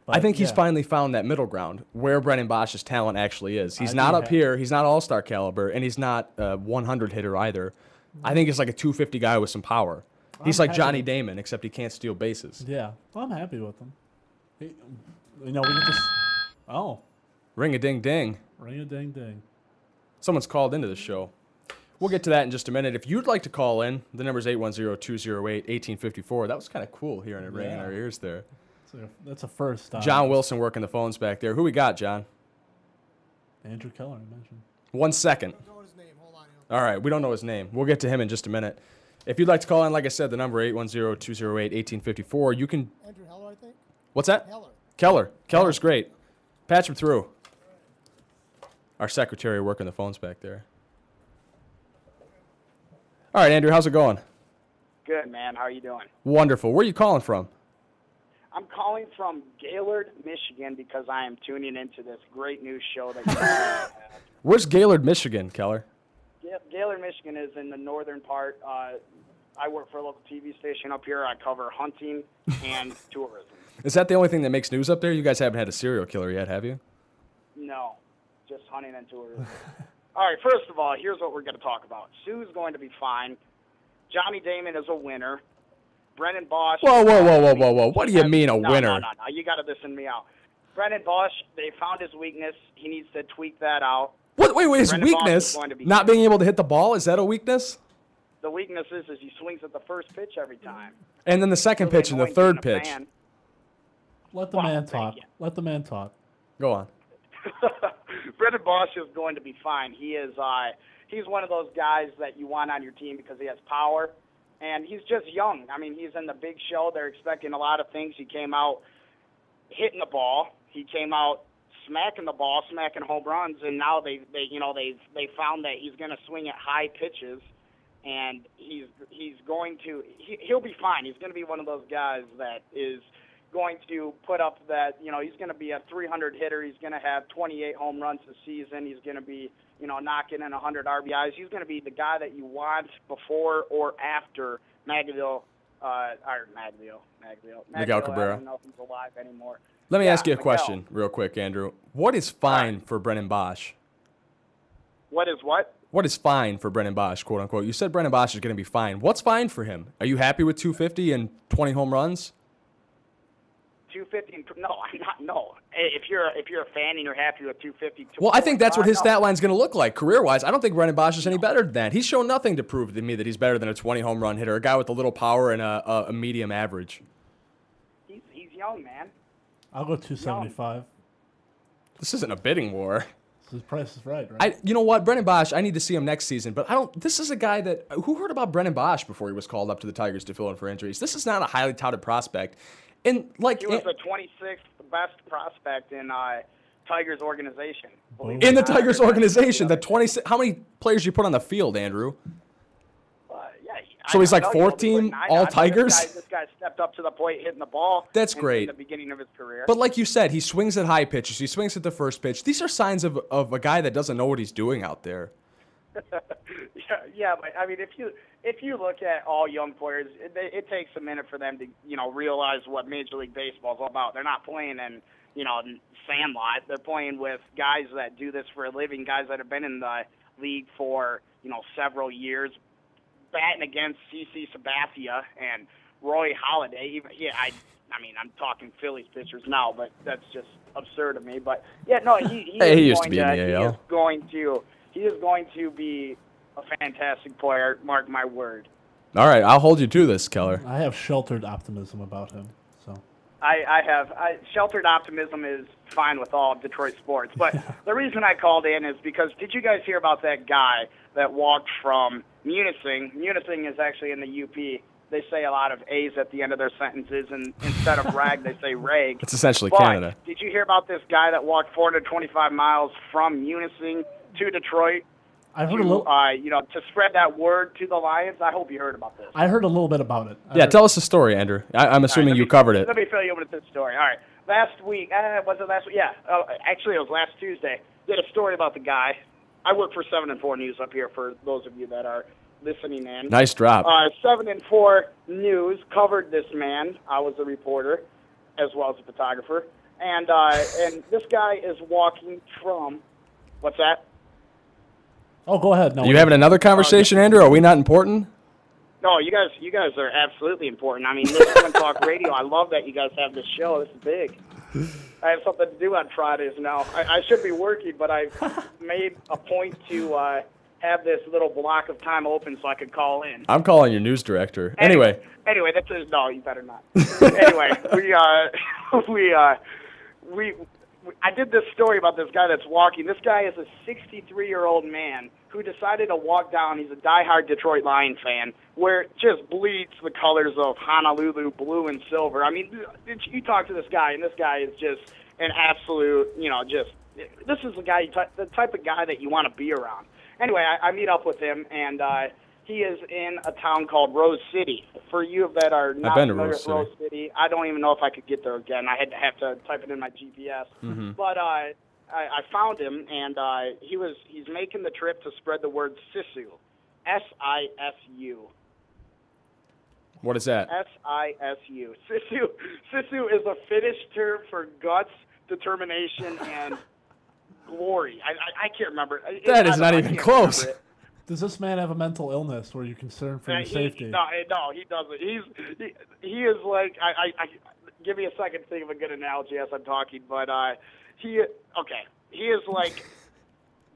F: I
G: But,
F: think he's
G: yeah.
F: finally found that middle ground where Brennan Boesch's talent actually is. He's
G: I
F: not up
G: have-
F: here. He's not All Star caliber, and he's not a 100 hitter either. I think he's like a 250 guy with some power. He's
G: I'm
F: like
G: happy
F: Johnny Damon, except he can't steal bases.
G: Yeah. Well, I'm happy with him. He, you know, we get this. Oh,
F: Ring a ding ding.
G: ring a ding ding.
F: Someone's called into the show. We'll get to that in just a minute. If you'd like to call in, the number is 810-208-1854. That was kind of cool hearing it ring in our ears there.
G: So that's a first. Uh,
F: John Wilson working the phones back there. Who we got, John?
G: Andrew Keller, I mentioned.
F: One second. All right, we don't know his name. We'll get to him in just a minute. If you'd like to call in, like I said, the number 810-208-1854. You can.
H: Andrew Heller, I think.
F: What's that?
H: Heller.
F: Keller. Keller's great. Patch him through. Our secretary working the phones back there. All right, Andrew, how's it going?
I: Good, man. How are you doing?
F: Wonderful. Where are you calling from?
I: I'm calling from Gaylord, Michigan, because I am tuning into this great news show that you.
F: Where's Gaylord, Michigan, Keller?
I: Ga- Gaylord, Michigan is in the northern part. Uh, I work for a local TV station up here. I cover hunting and tourism.
F: Is that the only thing that makes news up there? You guys haven't had a serial killer yet, have you?
I: No, just hunting and tourism. all right, first of all, here's what we're going to talk about. Sue's going to be fine. Johnny Damon is a winner. Brennan Boesch.
F: Whoa, whoa, whoa, whoa, whoa, whoa. What do you mean a
I: no,
F: winner?
I: No, no, no. You got to listen me out. Brennan Boesch, they found his weakness. He needs to tweak that out.
F: What? Wait, wait. His
I: Brennan Boesch is
F: weakness,
I: going to be
F: not being able to hit the ball, is that a weakness?
I: The weakness is, is he swings at the first pitch every time.
F: And then the second pitch and the third pitch.
I: fan.
G: Let the
I: Well,
G: man talk. Let the man talk.
F: Go on.
I: Brennan Boesch is going to be fine. He is uh he's one of those guys that you want on your team because he has power and he's just young. I mean, he's in the big show. They're expecting a lot of things. He came out hitting the ball. He came out smacking the ball, smacking home runs, and now they they you know they they found that he's going to swing at high pitches and he's he's going to he, he'll be fine. He's going to be one of those guys that is going to put up that you know he's going to be a 300 hitter. He's going to have 28 home runs this season. He's going to be you know knocking in 100 RBIs. He's going to be the guy that you want before or after Magville. Uh, or Magville, Magville,
F: Miguel
I: Magville,
F: Cabrera.
I: I don't know if he's alive anymore.
F: Let me
I: Yeah,
F: ask you a
I: Miguel.
F: question real quick, Andrew. What is fine for Brennan Boesch?
I: What is what?
F: what is fine for Brennan Boesch, quote unquote? You said Brennan Boesch is going to be fine. What's fine for him? Are you happy with 250 and 20 home runs?
I: 250. and- No, I'm not. No. If you're if you're a fan and you're happy with 250.
F: Well, I think that's what his
I: no.
F: stat line's going to look like career wise. I don't think Brennan Boesch is any better than that. He's shown nothing to prove to me that he's better than a 20 home run hitter, a guy with a little power and a, a, a medium average.
I: He's he's young, man.
G: I'll go 275.
F: This isn't a bidding war.
G: His price is right, right?
F: I, you know what, Brennan Boesch. I need to see him next season, but I don't. This is a guy that who heard about Brennan Boesch before he was called up to the Tigers to fill in for injuries. This is not a highly touted prospect, and like
I: He was the 26th best prospect in uh, Tigers organization.
F: in the. Tigers organization, the 20. How many players you put on the field, Andrew?
I: Uh, yeah, I
F: So he's
I: don't
F: like fourth team all
I: I
F: Tigers?
I: This guy, this guy stepped up to the plate, hitting the ball.
F: That's
I: in-
F: great.
I: In the beginning of his career.
F: But like you said, he swings at high pitches. He swings at the first pitch. These are signs of, of a guy that doesn't know what he's doing out there.
I: yeah, yeah, but I mean, if you if you look at all young players, it, it takes a minute for them to you know realize what Major League Baseball is all about. They're not playing in you know Sandlot. They're playing with guys that do this for a living, guys that have been in the league for you know several years, batting against CC Sabathia and Roy Halladay. Even yeah, I I mean I'm talking Phillies pitchers now, but that's just absurd to me. But yeah, no, he, he
F: Hey, he used to be in the
I: He is going to he is going to be a fantastic player. Mark my word.
F: All right, I'll hold you to this, Keller.
G: I have sheltered optimism about him. So
I: I, I have I, sheltered optimism is fine with all of Detroit sports, but the reason I called in is because did you guys hear about that guy that walked from Munising? Munising is actually in the UP. They say a lot of A's at the end of their sentences, and instead of rag, they say rag.
F: It's essentially
I: But
F: Canada.
I: did you hear about this guy that walked 425 miles from Munising to Detroit?
G: I heard
I: to,
G: a little.
I: uh, you know, to spread that word to the Lions. I hope you heard about this.
G: I heard a little bit about it. I
F: Yeah,
G: heard-
F: tell us the story, Andrew. I, I'm assuming
I: All right,
F: you
I: me-
F: covered it.
I: Let me fill you in with this story. All right. Last week, uh, was it last week? Yeah. Uh, actually, it was last Tuesday. Did a story about the guy. I work for 7 and 4 News up here for those of you that are listening in.
F: Nice drop.
I: Uh, 7 and 4 News covered this man. I was a reporter as well as a photographer. And, uh, and this guy is walking from, what's that?
G: Oh, go ahead. No,
F: you having another conversation, Andrew? Are we not important?
I: No, you guys, you guys are absolutely important. I mean, this is Flint Talk Radio. I love that you guys have this show. This is big. I have something to do on Fridays now. I, I should be working, but I've made a point to uh, have this little block of time open so I could call in.
F: I'm calling your news director. Anyway,
I: anyway, that's a, no, you better not. anyway, we uh, we uh, we. I did this story about this guy that's walking. This guy is a 63 year old man who decided to walk down. He's a diehard Detroit Lion fan, where it just bleeds the colors of Honolulu blue and silver. I mean, you talk to this guy, and this guy is just an absolute, you know, just this is the guy, the type of guy that you want to be around. Anyway, I, I meet up with him, and uh, he is in a town called Rose City. For you that are not
F: been to
I: familiar
F: Rose
I: with Rose City, I don't even know if I could get there again. I had to have to type it in my GPS.
F: Mm-hmm.
I: But uh, I, I found him, and uh, he was he's making the trip to spread the word Sisu, S I S U.
F: what is that?
I: S I S U. Sisu. Sisu is a Finnish term for guts, determination, and glory. I, I, I can't remember. It-
F: That
I: I don't
F: not
I: know. I
F: even close.
G: Does this man have a mental illness where you're concerned for
I: Uh,
G: your
I: he-
G: safety?
I: No, no, he doesn't. He's he, he is like I, I, I give me a second to think of a good analogy as I'm talking, but uh, he okay. He is like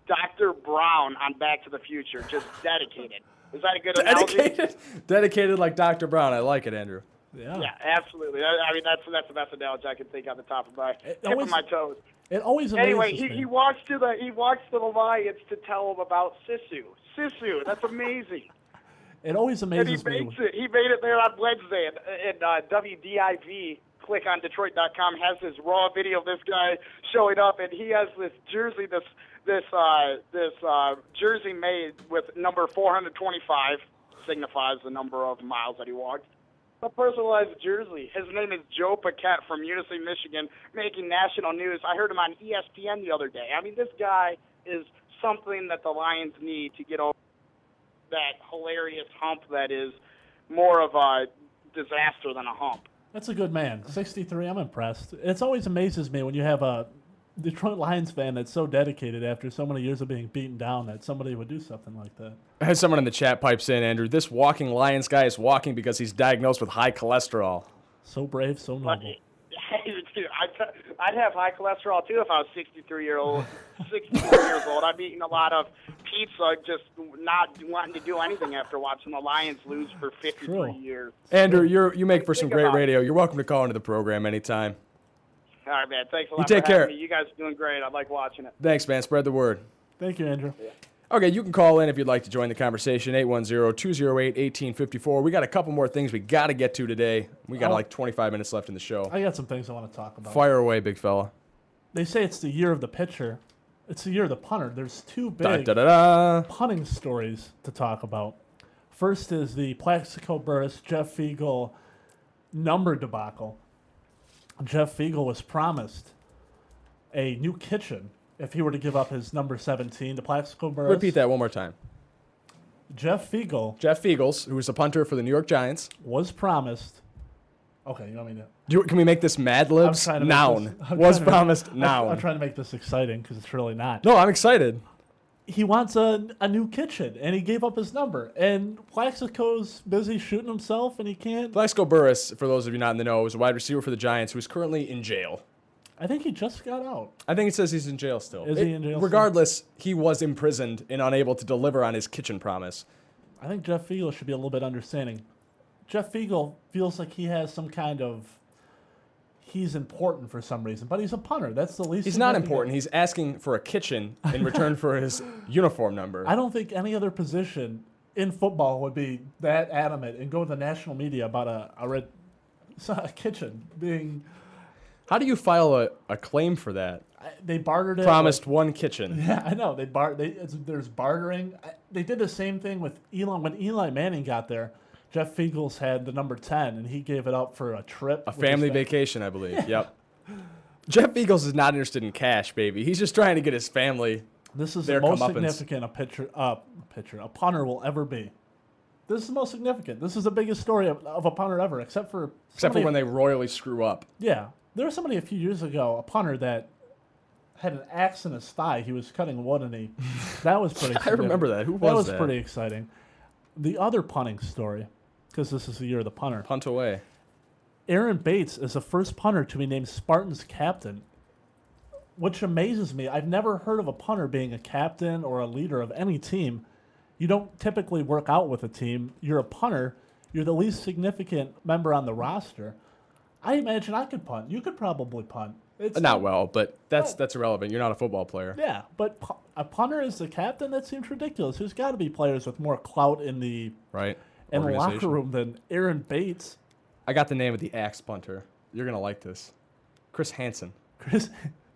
I: Dr. Brown on Back to the Future, just dedicated. Is that a good analogy?
F: Dedicated, dedicated like Dr. Brown. I like it, Andrew.
G: yeah.
I: Yeah, absolutely. I, I mean, that's that's the best analogy I can think on the top of my
G: It
I: tip
G: always-
I: of my toes.
G: It always amazes
I: Anyway, he,
G: me.
I: he walks to the he walks to the Lions to tell them about Sisu. Sisu, that's amazing.
G: it always
I: And he
G: amazes me.
I: makes it. He made it there on Wednesday, and, and uh, WDIV. Click on Detroit.com has this raw video of this guy showing up, and he has this jersey, this this uh, this uh, jersey made with number 425 signifies the number of miles that he walked. A personalized jersey. His name is Joe Paquette from Munising, Michigan, making national news. I heard him on ESPN the other day. I mean, this guy is something that the Lions need to get over that hilarious hump that is more of a disaster than a hump.
G: That's a good man. 63. I'm impressed. It's always amazes me when you have a Detroit Lions fan that's so dedicated after so many years of being beaten down that somebody would do something like that.
F: As someone in the chat pipes in, Andrew, this walking Lions guy is walking because he's diagnosed with high cholesterol.
G: So brave, so noble.
I: Dude, I'd, I'd have high cholesterol too if I was 63 year old, 64 years old. I'd be eating a lot of pizza, just not wanting to do anything after watching the Lions lose for 53
G: True.
I: years.
F: Andrew, you're you make for some great
I: about it.
F: radio. You're welcome to call into the program anytime.
I: All right, man. Thanks a lot You
F: take
I: for
F: care.
I: me. You guys are doing great. I like watching it.
F: Thanks, man. Spread the word.
G: Thank you, Andrew.
F: Okay, you can call in if you'd like to join the conversation. 810-208-1854. We got a couple more things we got to get to today. We got
G: Oh.
F: like 25 minutes left in the show.
G: I got some things I want to talk about.
F: Fire away, big fella.
G: They say it's the year of the pitcher. It's the year of the punter. There's two big
F: da, da, da.
G: punting stories to talk about. First is the Plaxico Burress Jeff Feagles number debacle. Jeff Feagles was promised a new kitchen if he were to give up his number 17 to Plaxico Burress.
F: Repeat that one more time.
G: Jeff Feagles
F: Jeff Feagles, who was a punter for the New York Giants.
G: was promised. Okay, you want me to?
F: Do you, can we make this Mad Libs? Noun.
G: this- I'm
F: Was promised
G: I'm-
F: noun.
G: I'm trying to make this exciting because it's really not.
F: no, I'm excited.
G: he wants a, a new kitchen and he gave up his number. And Plaxico's busy shooting himself and he can't.
F: Plaxico Burress, for those of you not in the know, is a wide receiver for the Giants who is currently in jail.
G: I think he just got out.
F: I think it says he's in jail still.
G: Is he in jail still?
F: Regardless, he was imprisoned and unable to deliver on his kitchen promise.
G: I think Jeff Feagles should be a little bit understanding. Jeff Feagles feels like he has some kind of. He's important for some reason, but he's a punter. That's the least.
F: He's not important. He's asking for a kitchen in return for his uniform number.
G: I don't think any other position in football would be that adamant and go to the national media about a, a red a kitchen being.
F: How do you file a, a claim for that?
G: I- They bartered it.
F: Promised one kitchen.
G: Yeah, I know. They bar. They it's, there's bartering. I- They did the same thing with Eli when Eli Manning got there. Jeff Feagles had the number ten, and he gave it up for a trip.
F: A family vacation, I believe. Yep. Jeff Feagles is not interested in cash, baby. He's just trying to get his family.
G: This is
F: their
G: the most significant a pitcher, uh, pitcher, a punter will ever be. This is the most significant. This is the biggest story of, of a punter ever, except for
F: Except for when they royally screw up.
G: Yeah, there was somebody a few years ago, a punter that had an axe in his thigh. He was cutting wood, and he that was pretty.
F: I remember that. Who
G: that
F: was
G: was pretty exciting. The other punting story, because this is the year of the punter.
F: Punt away.
G: Aaron Bates is the first punter to be named Spartans captain, which amazes me. I've never heard of a punter being a captain or a leader of any team. You don't typically work out with a team. You're a punter. You're the least significant member on the roster. I imagine I could punt. You could probably punt. It's
F: Not well, but that's
G: Well-
F: that's irrelevant. You're not a football player.
G: Yeah, but a punter is the captain. That seems ridiculous. There's got to be players with more clout in the
F: Right?
G: In the locker room than Aaron Bates.
F: I got the name of the axe punter. You're gonna like this. Chris Hansen.
G: Chris,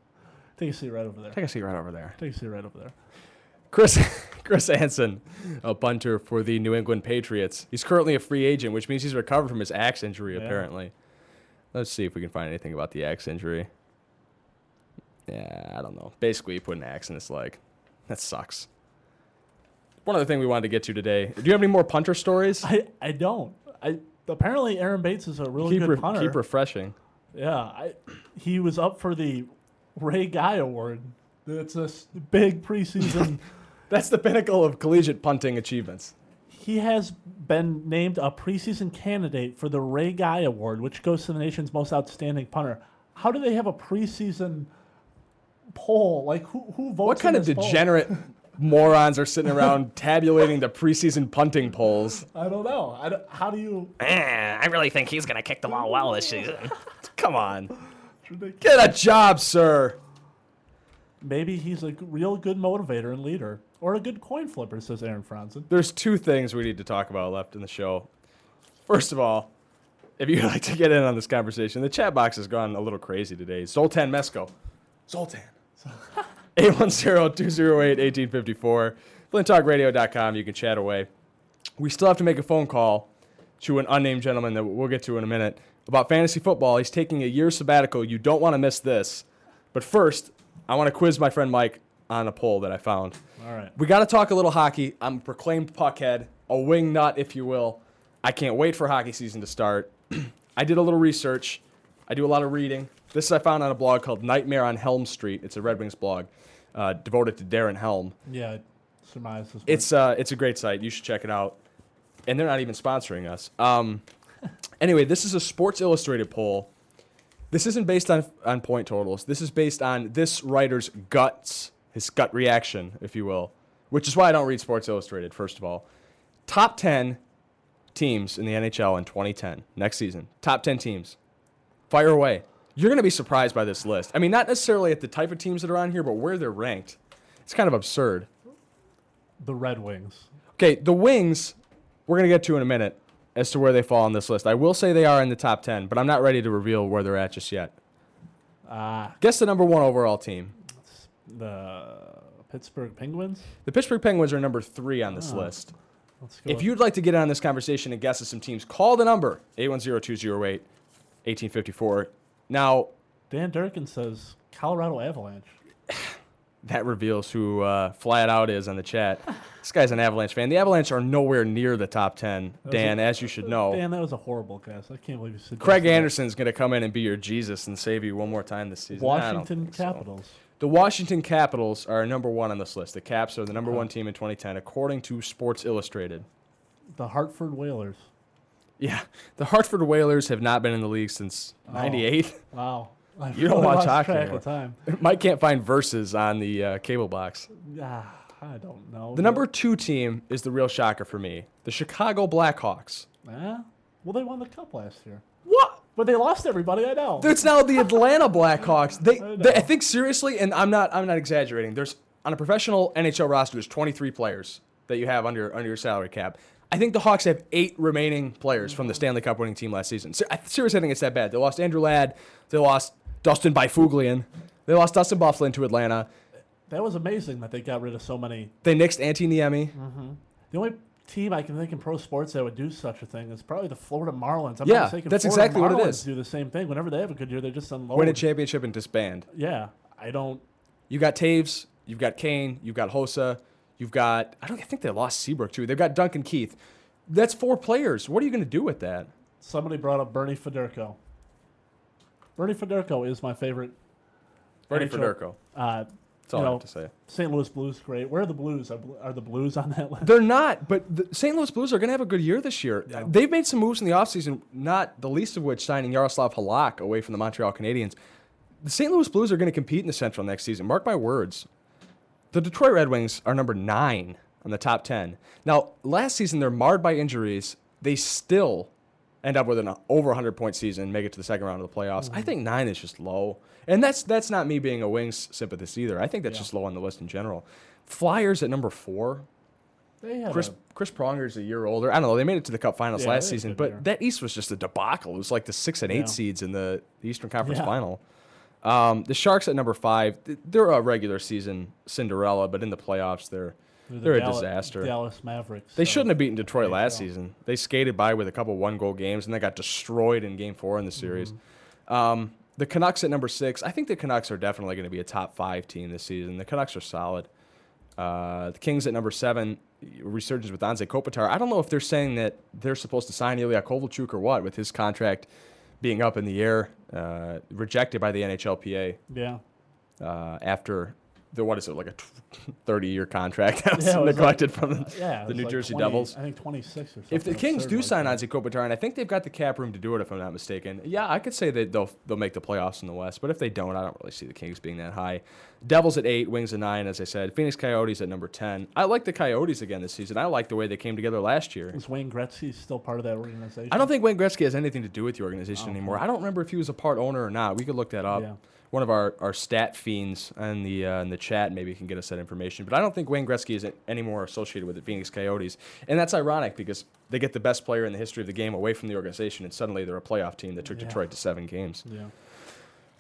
G: take a seat right over there.
F: Take a seat right over there.
G: Take a seat right over there.
F: Chris Chris Hanson, a punter for the New England Patriots. He's currently a free agent, which means he's recovered from his axe injury.
G: Yeah.
F: Apparently. Let's see if we can find anything about the axe injury. Yeah, I don't know. Basically, he put an axe in his leg. That sucks. One other thing we wanted to get to today. Do you have any more punter stories?
G: I, I don't. I apparently Aaron Bates is a really
F: keep,
G: good
F: re-
G: punter.
F: keep refreshing.
G: yeah, I, he was up for the Ray Guy Award. It's a big preseason.
F: That's the pinnacle of collegiate punting achievements.
G: he has been named a preseason candidate for the Ray Guy Award, which goes to the nation's most outstanding punter. How do they have a preseason poll? Like who who votes?
F: What kind of degenerate morons are sitting around tabulating the preseason punting polls?
G: I don't know. I don't, how do you?
H: Eh, I really think he's going to kick the ball well this season.
F: Come on. Get a job, sir.
G: Maybe he's a real good motivator and leader, or a good coin flipper, says Aaron Franzen.
F: There's two things we need to talk about left in the show. First of all, if you'd like to get in on this conversation, the chat box has gone a little crazy today. Zoltan Mesko. Zoltan. 810-208-1854. FlintTalkRadio.com. You can chat away. We still have to make a phone call to an unnamed gentleman that we'll get to in a minute about fantasy football. He's taking a year sabbatical. You don't want to miss this. But first, I want to quiz my friend Mike on a poll that I found.
G: All right.
F: We got to talk a little hockey. I'm a proclaimed puckhead, a wing nut, if you will. I can't wait for hockey season to start. I did a little research. I do a lot of reading. This is I found on a blog called Nightmare on Helm Street. It's a Red Wings blog uh, devoted to Darren Helm.
G: Yeah, surmise.
F: It's uh, it's a great site. You should check it out. And they're not even sponsoring us. Um, anyway, this is a Sports Illustrated poll. This isn't based on on point totals. This is based on this writer's guts, his gut reaction, if you will. Which is why I don't read Sports Illustrated. First of all, top ten teams in the NHL in 2010 next season. Top ten teams. Fire away. You're going to be surprised by this list. I mean, not necessarily at the type of teams that are on here, but where they're ranked. It's kind of absurd.
G: the Red Wings.
F: Okay, the Wings, we're going to get to in a minute as to where they fall on this list. I will say they are in the top 10, but I'm not ready to reveal where they're at just yet.
G: Ah,
F: Guess the number one overall team.
G: the Pittsburgh Penguins.
F: The Pittsburgh Penguins are number three on this
G: Oh.
F: list. If you'd like to get in on this conversation and guess at some teams, call the number 810 1854. Now,
G: Dan Durkin says Colorado Avalanche.
F: that reveals who uh, Flat Out is on the chat. this guy's an Avalanche fan. The Avalanche are nowhere near the top 10, Dan,
G: a-
F: as you should know.
G: Dan, that was a horrible guess. I can't believe you said that.
F: Craig Anderson's going to come in and be your Jesus and save you one more time this season.
G: Washington
F: think so.
G: Capitals.
F: The Washington Capitals are number one on this list. The Caps are the number one team in 2010, according to Sports Illustrated.
G: The Hartford Whalers.
F: Yeah, the Hartford Whalers have not been in the league since '98.
G: Wow. I
F: You don't watch hockey anymore.
G: time.
F: Mike can't find Versus on the uh, cable box.
G: Ah, I don't know.
F: The number two team is the real shocker for me: the Chicago Blackhawks.
G: Eh? Well, they won the cup last year.
F: What?
G: But they lost everybody. I know.
F: It's now the Atlanta Blackhawks. They,
G: I
F: they, I think seriously, and I'm not, I'm not exaggerating. There's on a professional NHL roster, there's 23 players that you have under under your salary cap. I think the Hawks have eight remaining players from the Stanley Cup winning team last season. Se- I- Seriously, I think it's that bad. They lost Andrew Ladd. They lost Dustin Byfuglien. They lost Dustin Byfuglien to Atlanta.
G: that was amazing that they got rid of so many.
F: They nixed Antti Niemi. Mm-hmm.
G: The only team I can think in pro sports that would do such a thing is probably the Florida Marlins. I'm
F: Yeah,
G: not mistaken.
F: that's
G: Florida
F: exactly what it
G: Marlins
F: is.
G: Do the same thing whenever they have a good year. They just unload.
F: Win a championship and disband.
G: Yeah, I don't.
F: You got Toews, you've got Kane, you've got Hossa, you've got I don't I think they lost Seabrook too. They've got Duncan Keith. That's four players. What are you going to do with that?
G: Somebody brought up Bernie Federko. Bernie Federko is my favorite.
F: Bernie
G: NHL
F: Federko.
G: Uh,
F: That's all
G: you
F: I have to say.
G: St. Louis Blues, great. Where are the Blues? Are, are the Blues on that list?
F: They're not, but the St. Louis Blues are going to have a good year this year. They've made some moves in the offseason, not the least of which signing Yaroslav Halak away from the Montreal Canadiens. The St. Louis Blues are going to compete in the Central next season. Mark my words. The Detroit Red Wings are number nine on the top 10. Now, last season, they're marred by injuries. They still end up with an over 100 point season, make it to the second round of the playoffs. I mm-hmm. think nine is just low. And that's that's not me being a Wings sympathist either. I think that's just low on the list in general. Flyers at number four.
G: They
F: Chris
G: a-
F: Chris Pronger's a year older. I don't know. They made it to the Cup Finals
G: Yeah,
F: last
G: they had a
F: season, but
G: year.
F: that East was just a debacle. It was like the six and eight
G: Yeah.
F: seeds in the Eastern Conference
G: Yeah.
F: Final. Um, the Sharks at number five. They're a regular season Cinderella, but in the playoffs, they're
G: the
F: they're a disaster.
G: Dallas Mavericks.
F: They
G: so-
F: shouldn't have beaten Detroit last season. They skated by with a couple one goal games and they got destroyed in game four in the series.
G: Mm-hmm.
F: Um, the Canucks at number six. I think the Canucks are definitely going to be a top five team this season. The Canucks are solid. Uh, the Kings at number seven, resurgence with Anze Kopitar. I don't know if they're saying that they're supposed to sign Ilya Kovalchuk or what, with his contract being up in the air, uh, rejected by the NHLPA
G: Yeah.
F: uh, after the what is it like a thirty year contract that was
G: Yeah, was like-
F: neglected from the,
G: Yeah.
F: the New
G: like
F: Jersey
G: 20
F: Devils.
G: I think 26 or something.
F: If the Kings do
G: like
F: sign. Ozzy Kopitar, and I think they've got the cap room to do it, if I'm not mistaken. Yeah, I could say that they'll they'll make the playoffs in the West. But if they don't, I don't really see the Kings being that high. Devils at eight, Wings at nine, as I said. Phoenix Coyotes at number ten. I like the Coyotes again this season. I like the way they came together last year.
G: Is Wayne Gretzky still part of that organization?
F: I don't think Wayne Gretzky has anything to do with the organization oh, anymore. I don't remember if he was a part owner or not. We could look that up.
G: Yeah.
F: One of our, our stat fiends in the uh, in the chat maybe can get us that information. But I don't think Wayne Gretzky is a- any more associated with the Phoenix Coyotes, and that's ironic because they get the best player in the history of the game away from the organization, and suddenly they're a playoff team that took
G: Yeah.
F: Detroit to seven games.
G: Yeah.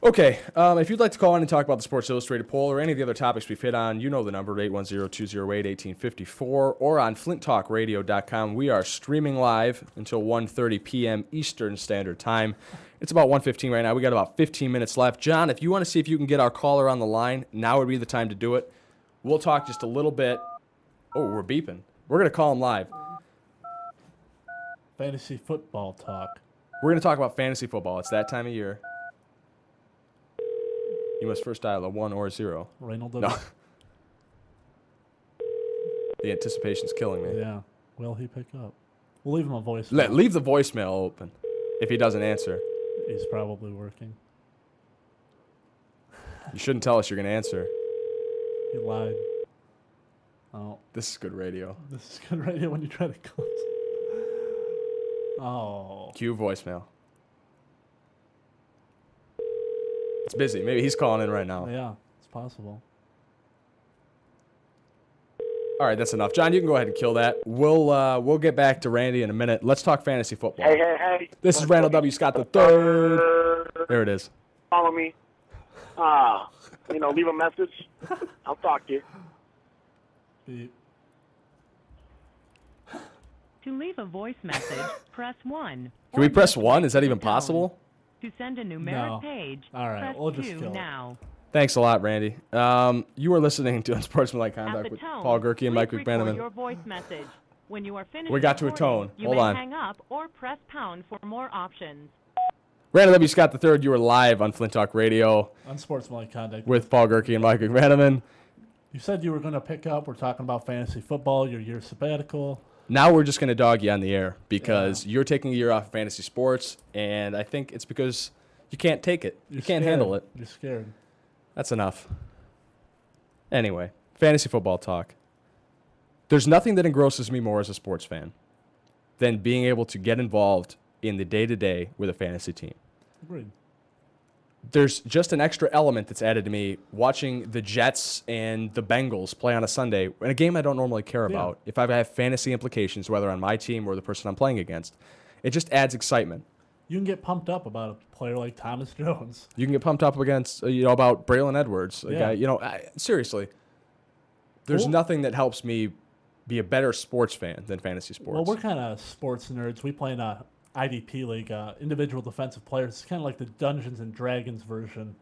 F: Okay, um, if you'd like to call in and talk about the Sports Illustrated poll or any of the other topics we've hit on, you know the number 810-208-1854 or on flinttalkradio.com. We are streaming live until 1:30 p.m. Eastern Standard Time. It's about 1:15 right now. We got about 15 minutes left. John, if you want to see if you can get our caller on the line, now would be the time to do it. We'll talk just a little bit. Oh, we're beeping. We're going to call him live.
G: Fantasy football talk.
F: We're going to talk about fantasy football. It's that time of year. You must first dial a one or a zero.
G: Reynold.
F: No. the anticipation's killing me.
G: Yeah. Will he pick up? We'll leave him a voice.
F: Le- leave the voicemail open if he doesn't answer.
G: He's probably working.
F: You shouldn't tell us you're going to answer.
G: He lied. Oh,
F: This is good radio.
G: this is good radio when you try to close. Oh.
F: Cue voicemail. It's busy. Maybe he's calling in right now.
G: Yeah, it's possible.
F: All right, that's enough. John, you can go ahead and kill that. We'll uh, we'll get back to Randy in a minute. Let's talk fantasy football.
J: Hey, hey, hey.
F: This is Randall W. Scott the third. There it is.
J: Follow me. Ah, you know, leave a message. I'll talk to you.
G: Beep.
K: To leave a voice message, press 1.
F: Can we press
K: press
F: one? Is that even possible?
K: To send a numeric
G: No.
K: page,
G: All right,
K: press
G: we'll just
K: 2
G: kill it.
K: Now.
F: Thanks a lot, Randy. Um, you are listening to Unsportsmanlike
K: At
F: Conduct
K: the
F: with
K: tone,
F: Paul Gerke and Mike
K: please
F: McManaman.
K: your voice message. When you are finished
F: We got to a tone.
K: You
F: Hold
K: may
F: on.
K: hang up or press pound for more options.
F: Randall W. Scott the third. You are live on Flint Talk Radio
G: Unsportsmanlike conduct.
F: with Paul Gerke and Mike McManaman.
G: You said you were going to pick up. We're talking about fantasy football, your year sabbatical.
F: Now we're just going to dog you on the air because you're taking a year off of fantasy sports, and I think it's because you can't take it.
G: You're
F: you can't
G: scared.
F: handle it.
G: You're scared.
F: That's enough. Anyway, fantasy football talk. There's nothing that engrosses me more as a sports fan than being able to get involved in the day to day with a fantasy team.
G: Agreed.
F: There's just an extra element that's added to me watching the Jets and the Bengals play on a Sunday in a game I don't normally care
G: Yeah.
F: about. If I have fantasy implications, whether on my team or the person I'm playing against, it just adds excitement.
G: You can get pumped up about a player like Thomas Jones.
F: You can get pumped up against, uh, you know, about Braylon Edwards. A
G: Yeah.
F: guy, you know, I, seriously. There's
G: Well-
F: nothing that helps me be a better sports fan than fantasy sports.
G: Well, we're kind of sports nerds. We play in a IDP league, uh, individual defensive players. It's kind of like the Dungeons and Dragons version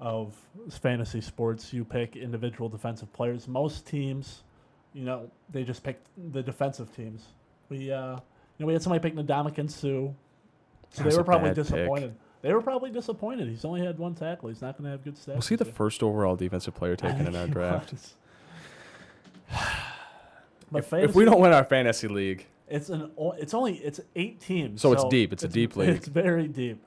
G: of fantasy sports. You pick individual defensive players. Most teams, you know, they just pick the defensive teams. We, uh, you know, we had somebody pick Ndamukong Suh, so they were probably
F: bad pick.
G: disappointed. They were probably disappointed. He's only had one tackle. He's not going to have good stats.
F: was he the first overall defensive player taken in our draft?
G: was. But
F: If, if we don't win our fantasy league,
G: It's an. It's only. It's eight teams.
F: So it's deep. It's a deep league.
G: It's very deep.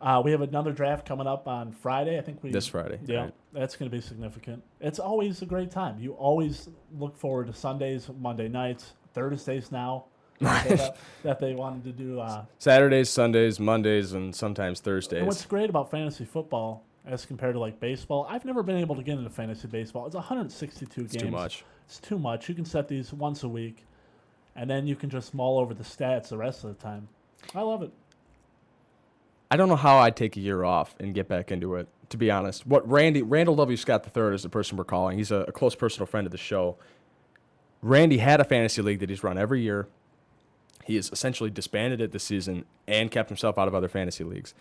G: Uh, we have another draft coming up on Friday. I think we
F: This Friday,
G: Yeah,
F: right.
G: that's going to be significant. It's always a great time. You always look forward to Sundays, Monday nights, Thursdays now. That, that they wanted to do. Uh,
F: Saturdays, Sundays, Mondays, and sometimes Thursdays.
G: and what's great about fantasy football as compared to like baseball, I've never been able to get into fantasy baseball. It's 162
F: It's
G: games.
F: too much.
G: It's too much. You can set these once a week, and then you can just mull over the stats the rest of the time. I love it.
F: I don't know how I'd take a year off and get back into it. To be honest, what Randy Randall W. Scott III is the person we're calling. He's a, a close personal friend of the show. Randy had a fantasy league that he's run every year. He has essentially disbanded it this season and kept himself out of other fantasy leagues.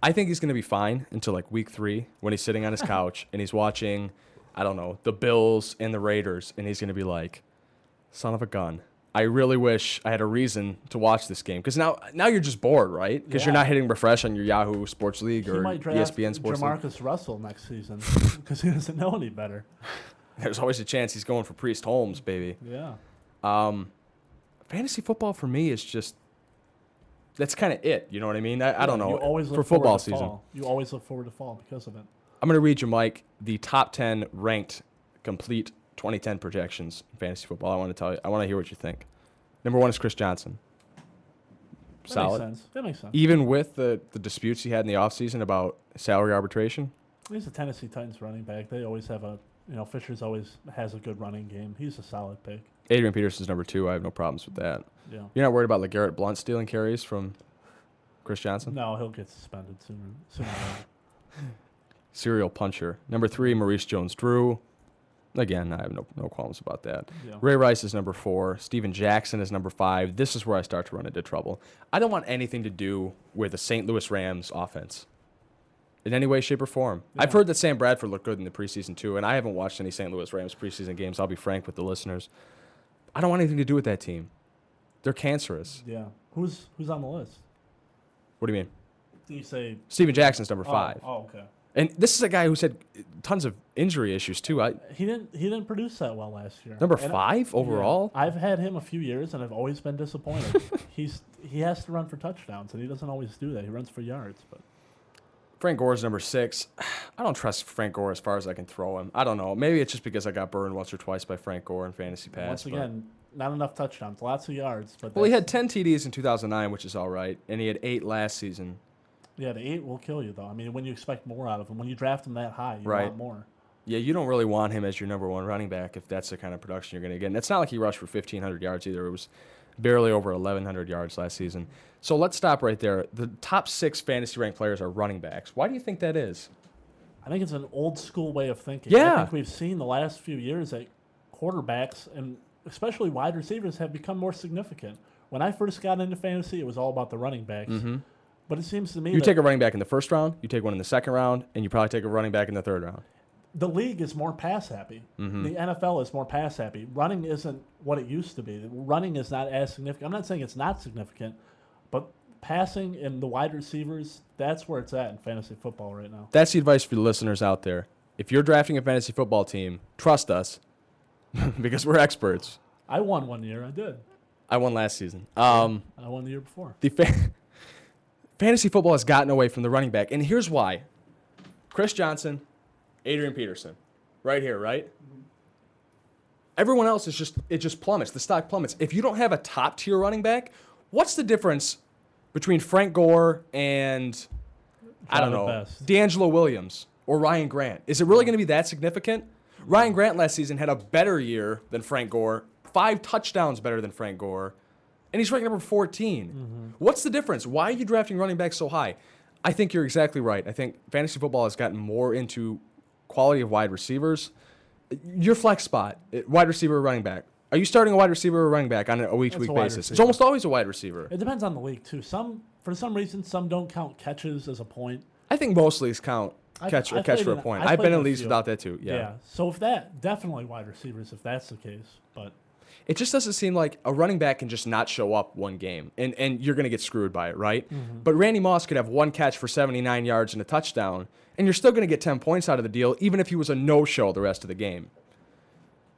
F: I think he's going to be fine until like week three when he's sitting on his couch and he's watching, I don't know, the Bills and the Raiders, and he's going to be like, "Son of a gun." I really wish I had a reason to watch this game because now, now you're just bored, right? Because you're not hitting refresh on your Yahoo Sports League
G: He
F: or ESPN Sports League.
G: Jamarcus Russell next season because he doesn't know any better.
F: There's always a chance he's going for Priest Holmes, baby.
G: Yeah.
F: Um, fantasy football for me is just that's kind of it. You know what I mean? I, I don't know.
G: You always look
F: for
G: forward
F: football
G: to
F: season.
G: Fall. You always look forward to fall because of it.
F: I'm going to read you, Mike, the top 10 ranked complete 2010 projections in fantasy football. I want to tell you. I want to hear what you think. Number one is Chris Johnson.
G: That
F: Solid.
G: makes sense. That makes sense.
F: Even with the, the disputes he had in the offseason about salary arbitration.
G: He's a Tennessee Titans running back. They always have a, you know, Fisher's always has a good running game. He's a solid pick.
F: Adrian Peterson's number two. I have no problems with that.
G: Yeah.
F: You're not worried about LeGarrette Blunt stealing carries from Chris Johnson?
G: No, he'll get suspended sooner. sooner or later.
F: Serial puncher. Number three, Maurice Jones Drew. Again, I have no, no qualms about that.
G: Yeah.
F: Ray Rice is number four. Steven Jackson is number five. This is where I start to run into trouble. I don't want anything to do with the St. Louis Rams offense in any way, shape, or form. I've heard that Sam Bradford looked good in the preseason too, and I haven't watched any St. Louis Rams preseason games. I'll be frank with the listeners. I don't want anything to do with that team. They're cancerous.
G: Yeah. Who's who's on the list?
F: What do you mean?
G: You say
F: Steven Jackson's number
G: Oh,
F: five.
G: Oh, okay.
F: And this is a guy who's had tons of injury issues too. I
G: He didn't. He didn't produce that well last year.
F: Number
G: And I-
F: five
G: yeah,
F: overall?
G: I've had him a few years, and I've always been disappointed. He's he has to run for touchdowns, and he doesn't always do that. He runs for yards, but
F: Frank Gore's number six. I don't trust Frank Gore as far as I can throw him. I don't know. Maybe it's just because I got burned once or twice by Frank Gore in fantasy pass.
G: once again, not enough touchdowns, lots of yards. But
F: well, he had 10 TDs in 2009, which is all right, and he had eight last season.
G: yeah, the eight will kill you though. I mean, when you expect more out of him, when you draft him that high, you
F: Right.
G: want more.
F: Yeah, you don't really want him as your number one running back if that's the kind of production you're going to get. And it's not like he rushed for 1,500 yards either. It was barely over 1,100 yards last season. So let's stop right there. The top six fantasy ranked players are running backs. Why do you think that is?
G: I think it's an old school way of thinking.
F: Yeah.
G: I think we've seen the last few years that quarterbacks and especially wide receivers have become more significant. When I first got into fantasy, it was all about the running backs.
F: Mhm.
G: But it seems to me
F: You take a running back in the first round, you take one in the second round, and you probably take a running back in the third round.
G: The league is more pass happy.
F: Mhm.
G: The NFL is more pass happy. Running isn't what it used to be. Running is not as significant. I'm not saying it's not significant, but passing and the wide receivers, that's where it's at in fantasy football right now.
F: That's the advice for the listeners out there. If you're drafting a fantasy football team, trust us because we're experts.
G: I won one year. I did.
F: I won last season. Um,
G: I won the year before.
F: the fa- fantasy football has gotten away from the running back, and here's why: Chris Johnson, Adrian Peterson, right here, right. Everyone else is just it just plummets. The stock plummets. If you don't have a top tier running back, what's the difference between Frank Gore and I don't know
G: Best.
F: DeAngelo Williams or Ryan Grant? Is it really going to be that significant? Ryan Grant last season had a better year than Frank Gore, five touchdowns better than Frank Gore, and he's ranked number 14. Mm-hmm. What's the difference? Why are you drafting running backs so high? I think you're exactly right. I think fantasy football has gotten more into quality of wide receivers. Your flex spot, wide receiver or running back. Are you starting a wide receiver or running back on a week to week basis? It's almost always a wide receiver.
G: It depends on the league too. Some for some reason some don't count catches as a point.
F: I think most leagues count catch or
G: I've
F: catch for a point.
G: I've
F: I've been
G: in
F: leagues without that too. Yeah. yeah.
G: So if that definitely wide receivers if that's the case. But
F: It just doesn't seem like a running back can just not show up one game and, and you're going to get screwed by it, right?
G: Mhm.
F: But Randy Moss could have one catch for 79 yards and a touchdown, and you're still going to get 10 points out of the deal, even if he was a no show the rest of the game.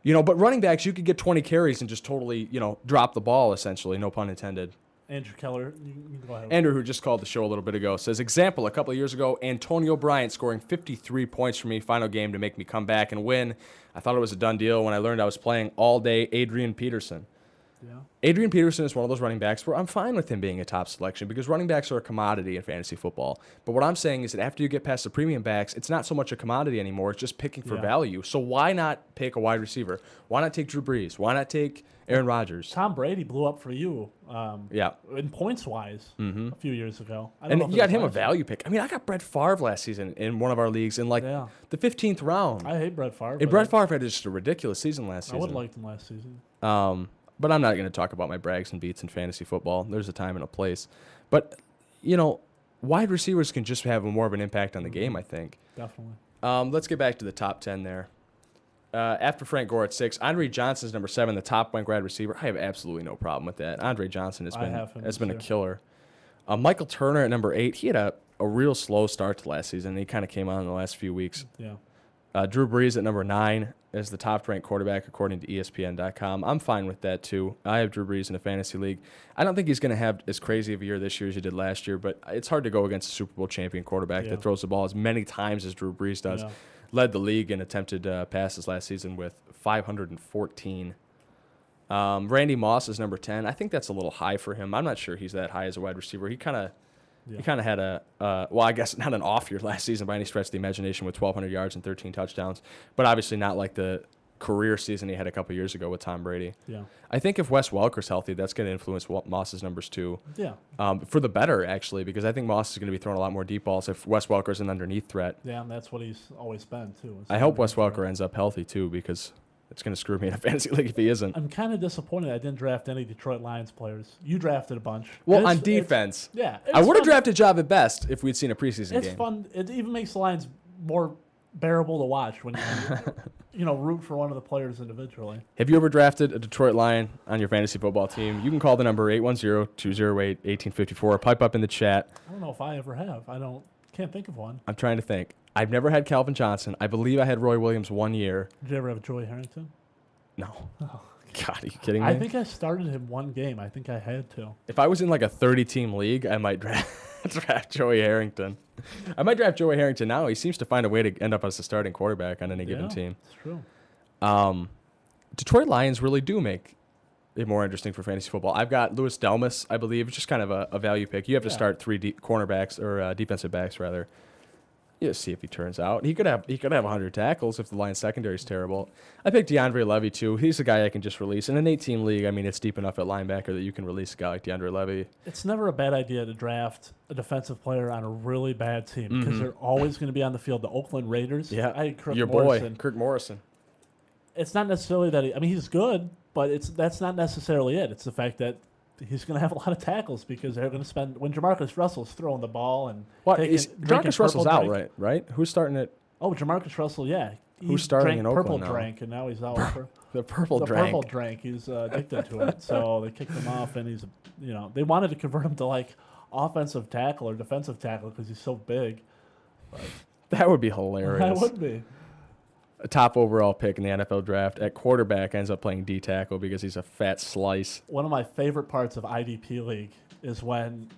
F: You know, but running backs, you could get 20 carries and just totally, you know, drop the ball, essentially, no pun intended.
G: Andrew Keller, you, you can go ahead.
F: Andrew, who just called the show a little bit ago, says, example, a couple of years ago, Antonio Bryant scoring 53 points for me, final game to make me come back and win. I thought it was a done deal when I learned I was playing all day Adrian Peterson.
G: Yeah.
F: Adrian Peterson is one of those running backs where I'm fine with him being a top selection because running backs are a commodity in fantasy football. But what I'm saying is that after you get past the premium backs, it's not so much a commodity anymore. It's just picking for
G: Yeah.
F: value. So why not pick a wide receiver? Why not take Drew Brees? Why not take Aaron Rodgers?
G: Tom Brady blew up for you. Um,
F: Yeah.
G: In points wise,
F: Mhm.
G: a few years ago. I don't
F: And you got him a value pick. I mean, I got Brett Favre last season in one of our leagues in like
G: Yeah.
F: the 15th round.
G: I hate Brett Favre.
F: And Brett Favre had just a ridiculous season last season.
G: I would liked him last season.
F: Um, but I'm not going to talk about my brags and beats in fantasy football. There's a time and a place. But, you know, wide receivers can just have more of an impact on the game, I think.
G: Definitely.
F: Um, let's get back to the top 10 there. Uh, after Frank Gore at six, Andre Johnson's number seven, the top ranked wide receiver. I have absolutely no problem with that. Andre Johnson has been has been a killer. Uh, Michael Turner at number eight, he had a, a real slow start to last season. He kind of came on in the last few weeks.
G: Yeah.
F: Uh, Drew Brees at number nine is the top ranked quarterback according to ESPN.com. I'm fine with that too. I have Drew Brees in a fantasy league. I don't think he's going to have as crazy of a year this year as he did last year, but it's hard to go against a Super Bowl champion quarterback
G: Yeah.
F: that throws the ball as many times as Drew Brees does.
G: Yeah.
F: Led the league in attempted uh, passes last season with 514. Um, Randy Moss is number 10. I think that's a little high for him. I'm not sure he's that high as a wide receiver. He kind of
G: Yeah.
F: he kind of had a uh, well, I guess not an off year last season by any stretch of the imagination with 1,200 yards and 13 touchdowns, but obviously not like the career season he had a couple years ago with Tom Brady.
G: Yeah.
F: I think if Wes Welker's healthy, that's going to influence Moss's numbers too.
G: Yeah.
F: Um, for the better, actually, because I think Moss is going to be throwing a lot more deep balls if Wes Welker's an underneath threat.
G: Yeah, and that's what he's always been too.
F: I hope Wes Welker ends up healthy too, because it's going to screw me in a fantasy league if he isn't.
G: I'm kind of disappointed I didn't draft any Detroit Lions players. You drafted a bunch.
F: Well, on
G: it's- it's-
F: defense,
G: yeah,
F: I would have drafted Job at best if we'd seen a preseason
G: It's
F: game.
G: fun. It even makes the Lions more bearable to watch when you, you know, root for one of the players individually.
F: Have you ever drafted a Detroit Lion on your fantasy football team? You can call the number 810-208-1854 or pipe up in the chat.
G: I don't know if I ever have. I don't. Can't think of one.
F: I'm trying to think. I've never had Calvin Johnson. I believe I had Roy Williams one year.
G: Did you ever have Joey Harrington?
F: No. God, are you kidding me?
G: I think I started him one game. I think I had to.
F: if I was in like a 30 team league, I might draft, draft Joey Harrington. I might draft Joey Harrington now. He seems to find a way to end up as a starting quarterback on any given team.
G: That's true.
F: Um, Detroit Lions really do make more interesting for fantasy football. I've got Louis Delmas, I believe, just kind of a, a value pick. You have to start three deep cornerbacks or uh, defensive backs rather. You just see if he turns out. He could have he could have 100 tackles if the Lions secondary is terrible. I picked DeAndre Levy too. He's a guy I can just release in an 18 league. I mean, it's deep enough at linebacker that you can release a guy like DeAndre Levy.
G: It's never a bad idea to draft a defensive player on a really bad team because
F: Mhm.
G: they're always going to be on the field. The Oakland Raiders.
F: Yeah,
G: I Kirk
F: your
G: Morrison.
F: boy Kirk Morrison.
G: It's not necessarily that he, I mean he's good, but it's that's not necessarily it. It's the fact that he's going to have a lot of tackles because they're going to spend when Jamarcus Russell's throwing the ball and
F: What
G: taking,
F: is Jamarcus Russell's
G: purple
F: out,
G: drink.
F: right? Right? Who's starting it?
G: Oh, Jamarcus Russell, yeah. He
F: Who's starting in
G: purple
F: Oakland now?
G: drank, and now he's out for
F: The purple drink.
G: the
F: drank.
G: purple drank. He's uh, addicted to it, so they kicked him off, and he's you know they wanted to convert him to like offensive tackle or defensive tackle because he's so big.
F: That would be hilarious.
G: That would be.
F: A top overall pick in the NFL draft at quarterback ends up playing D tackle because he's a fat slice.
G: One of my favorite parts of IDP League is when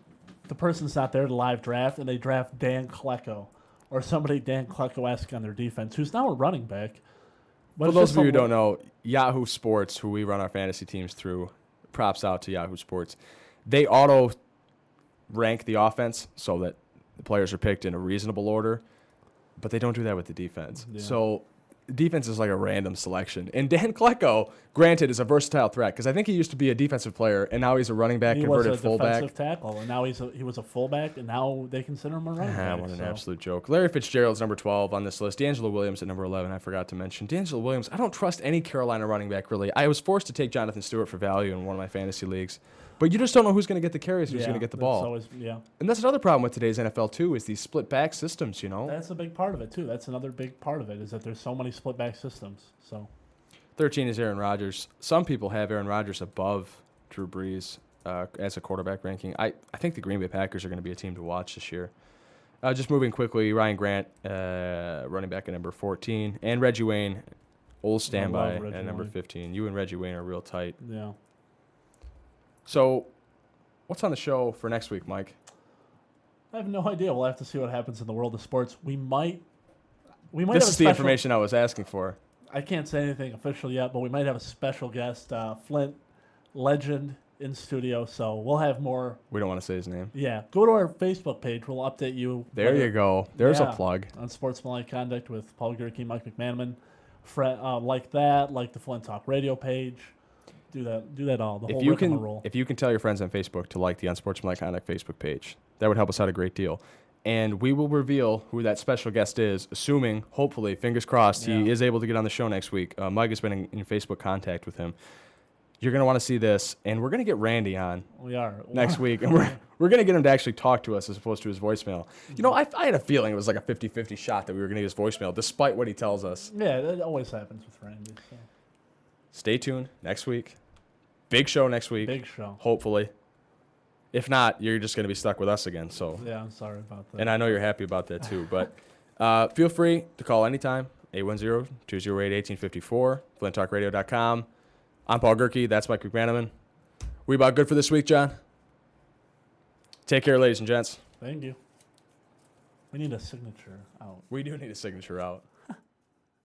G: the person's not there to live draft and they draft Dan Klecko or somebody Dan Klecko esque on their defense, who's now a running back. But
F: For those of you who don't know, Yahoo Sports, who we run our fantasy teams through, props out to Yahoo Sports. They auto rank the offense so that the players are picked in a reasonable order, but they don't do that with the defense.
G: Yeah.
F: So defense is like a random selection. And Dan Klecko, granted, is a versatile threat because I think he used to be a defensive player and now he's a running back,
G: he was
F: converted
G: a
F: fullback.
G: defensive tackle, and now he's a, he was a fullback, and now they consider him a running
F: Ah,
G: back.
F: what an
G: so-
F: absolute joke. Larry Fitzgerald's number 12 on this list. DeAngelo Williams at number 11, I forgot to mention. DeAngelo Williams, I don't trust any Carolina running back, really. I was forced to take Jonathan Stewart for value in one of my fantasy leagues. But you just don't know who's going to get the carries, who's
G: Yeah,
F: going to get the ball.
G: always- yeah.
F: And that's another problem with today's NFL, too, is these split back systems, you know?
G: That's a big part of it too. That's another big part of it is that there's so many split back systems. So
F: 13 is Aaron Rodgers. Some people have Aaron Rodgers above Drew Brees uh, as a quarterback ranking. I, I think the Green Bay Packers are going to be a team to watch this year. Uh, just moving quickly, Ryan Grant, uh, running back at number 14, and Reggie Wayne, old standby at number
G: Wayne.
F: 15. You and Reggie Wayne are real tight.
G: yeah,
F: So, what's on the show for next week, Mike?
G: I have no idea. We'll have to see what happens in the world of sports. We might, we might.
F: This is the information I was asking for.
G: I can't say anything official yet, but we might have a special guest, uh, Flint legend, in studio. So we'll have more.
F: We don't want to say his name.
G: Yeah, go to our Facebook page. We'll update you.
F: There
G: whether-
F: you go. There's a plug.
G: on Sportsmanlike Conduct with Paul Gerke, Mike McManaman. Fre- uh, like that, like the Flint Talk Radio page. Do that. Do that all. The
F: if
G: whole
F: you can if you can tell your friends on Facebook to like the Unsportsmanlike Conduct Facebook page, that would help us out a great deal. And we will reveal who that special guest is, assuming, hopefully, fingers crossed, he is able to get on the show next week. Uh, Mike has been in, in Facebook contact with him. You're going to want to see this, and we're going to get Randy on
G: We are.
F: next week, and we're, we're going to get him to actually talk to us as opposed to his voicemail. You know, I, I had a feeling it was like a 50 50 shot that we were going to get his voicemail, despite what he tells us.
G: Yeah, that always happens with Randy. So.
F: Stay tuned next week. Big show next week.
G: Big show.
F: Hopefully. If not, you're just going to be stuck with us again. So,
G: Yeah, I'm sorry about that.
F: and I know you're happy about that too. But uh, feel free to call anytime 810 208 1854, flinttalkradio.com. I'm Paul Gerke. That's Mike McManaman. We about good for this week, John? Take care, ladies and gents.
G: Thank you. We need a signature out.
F: We do need a signature out.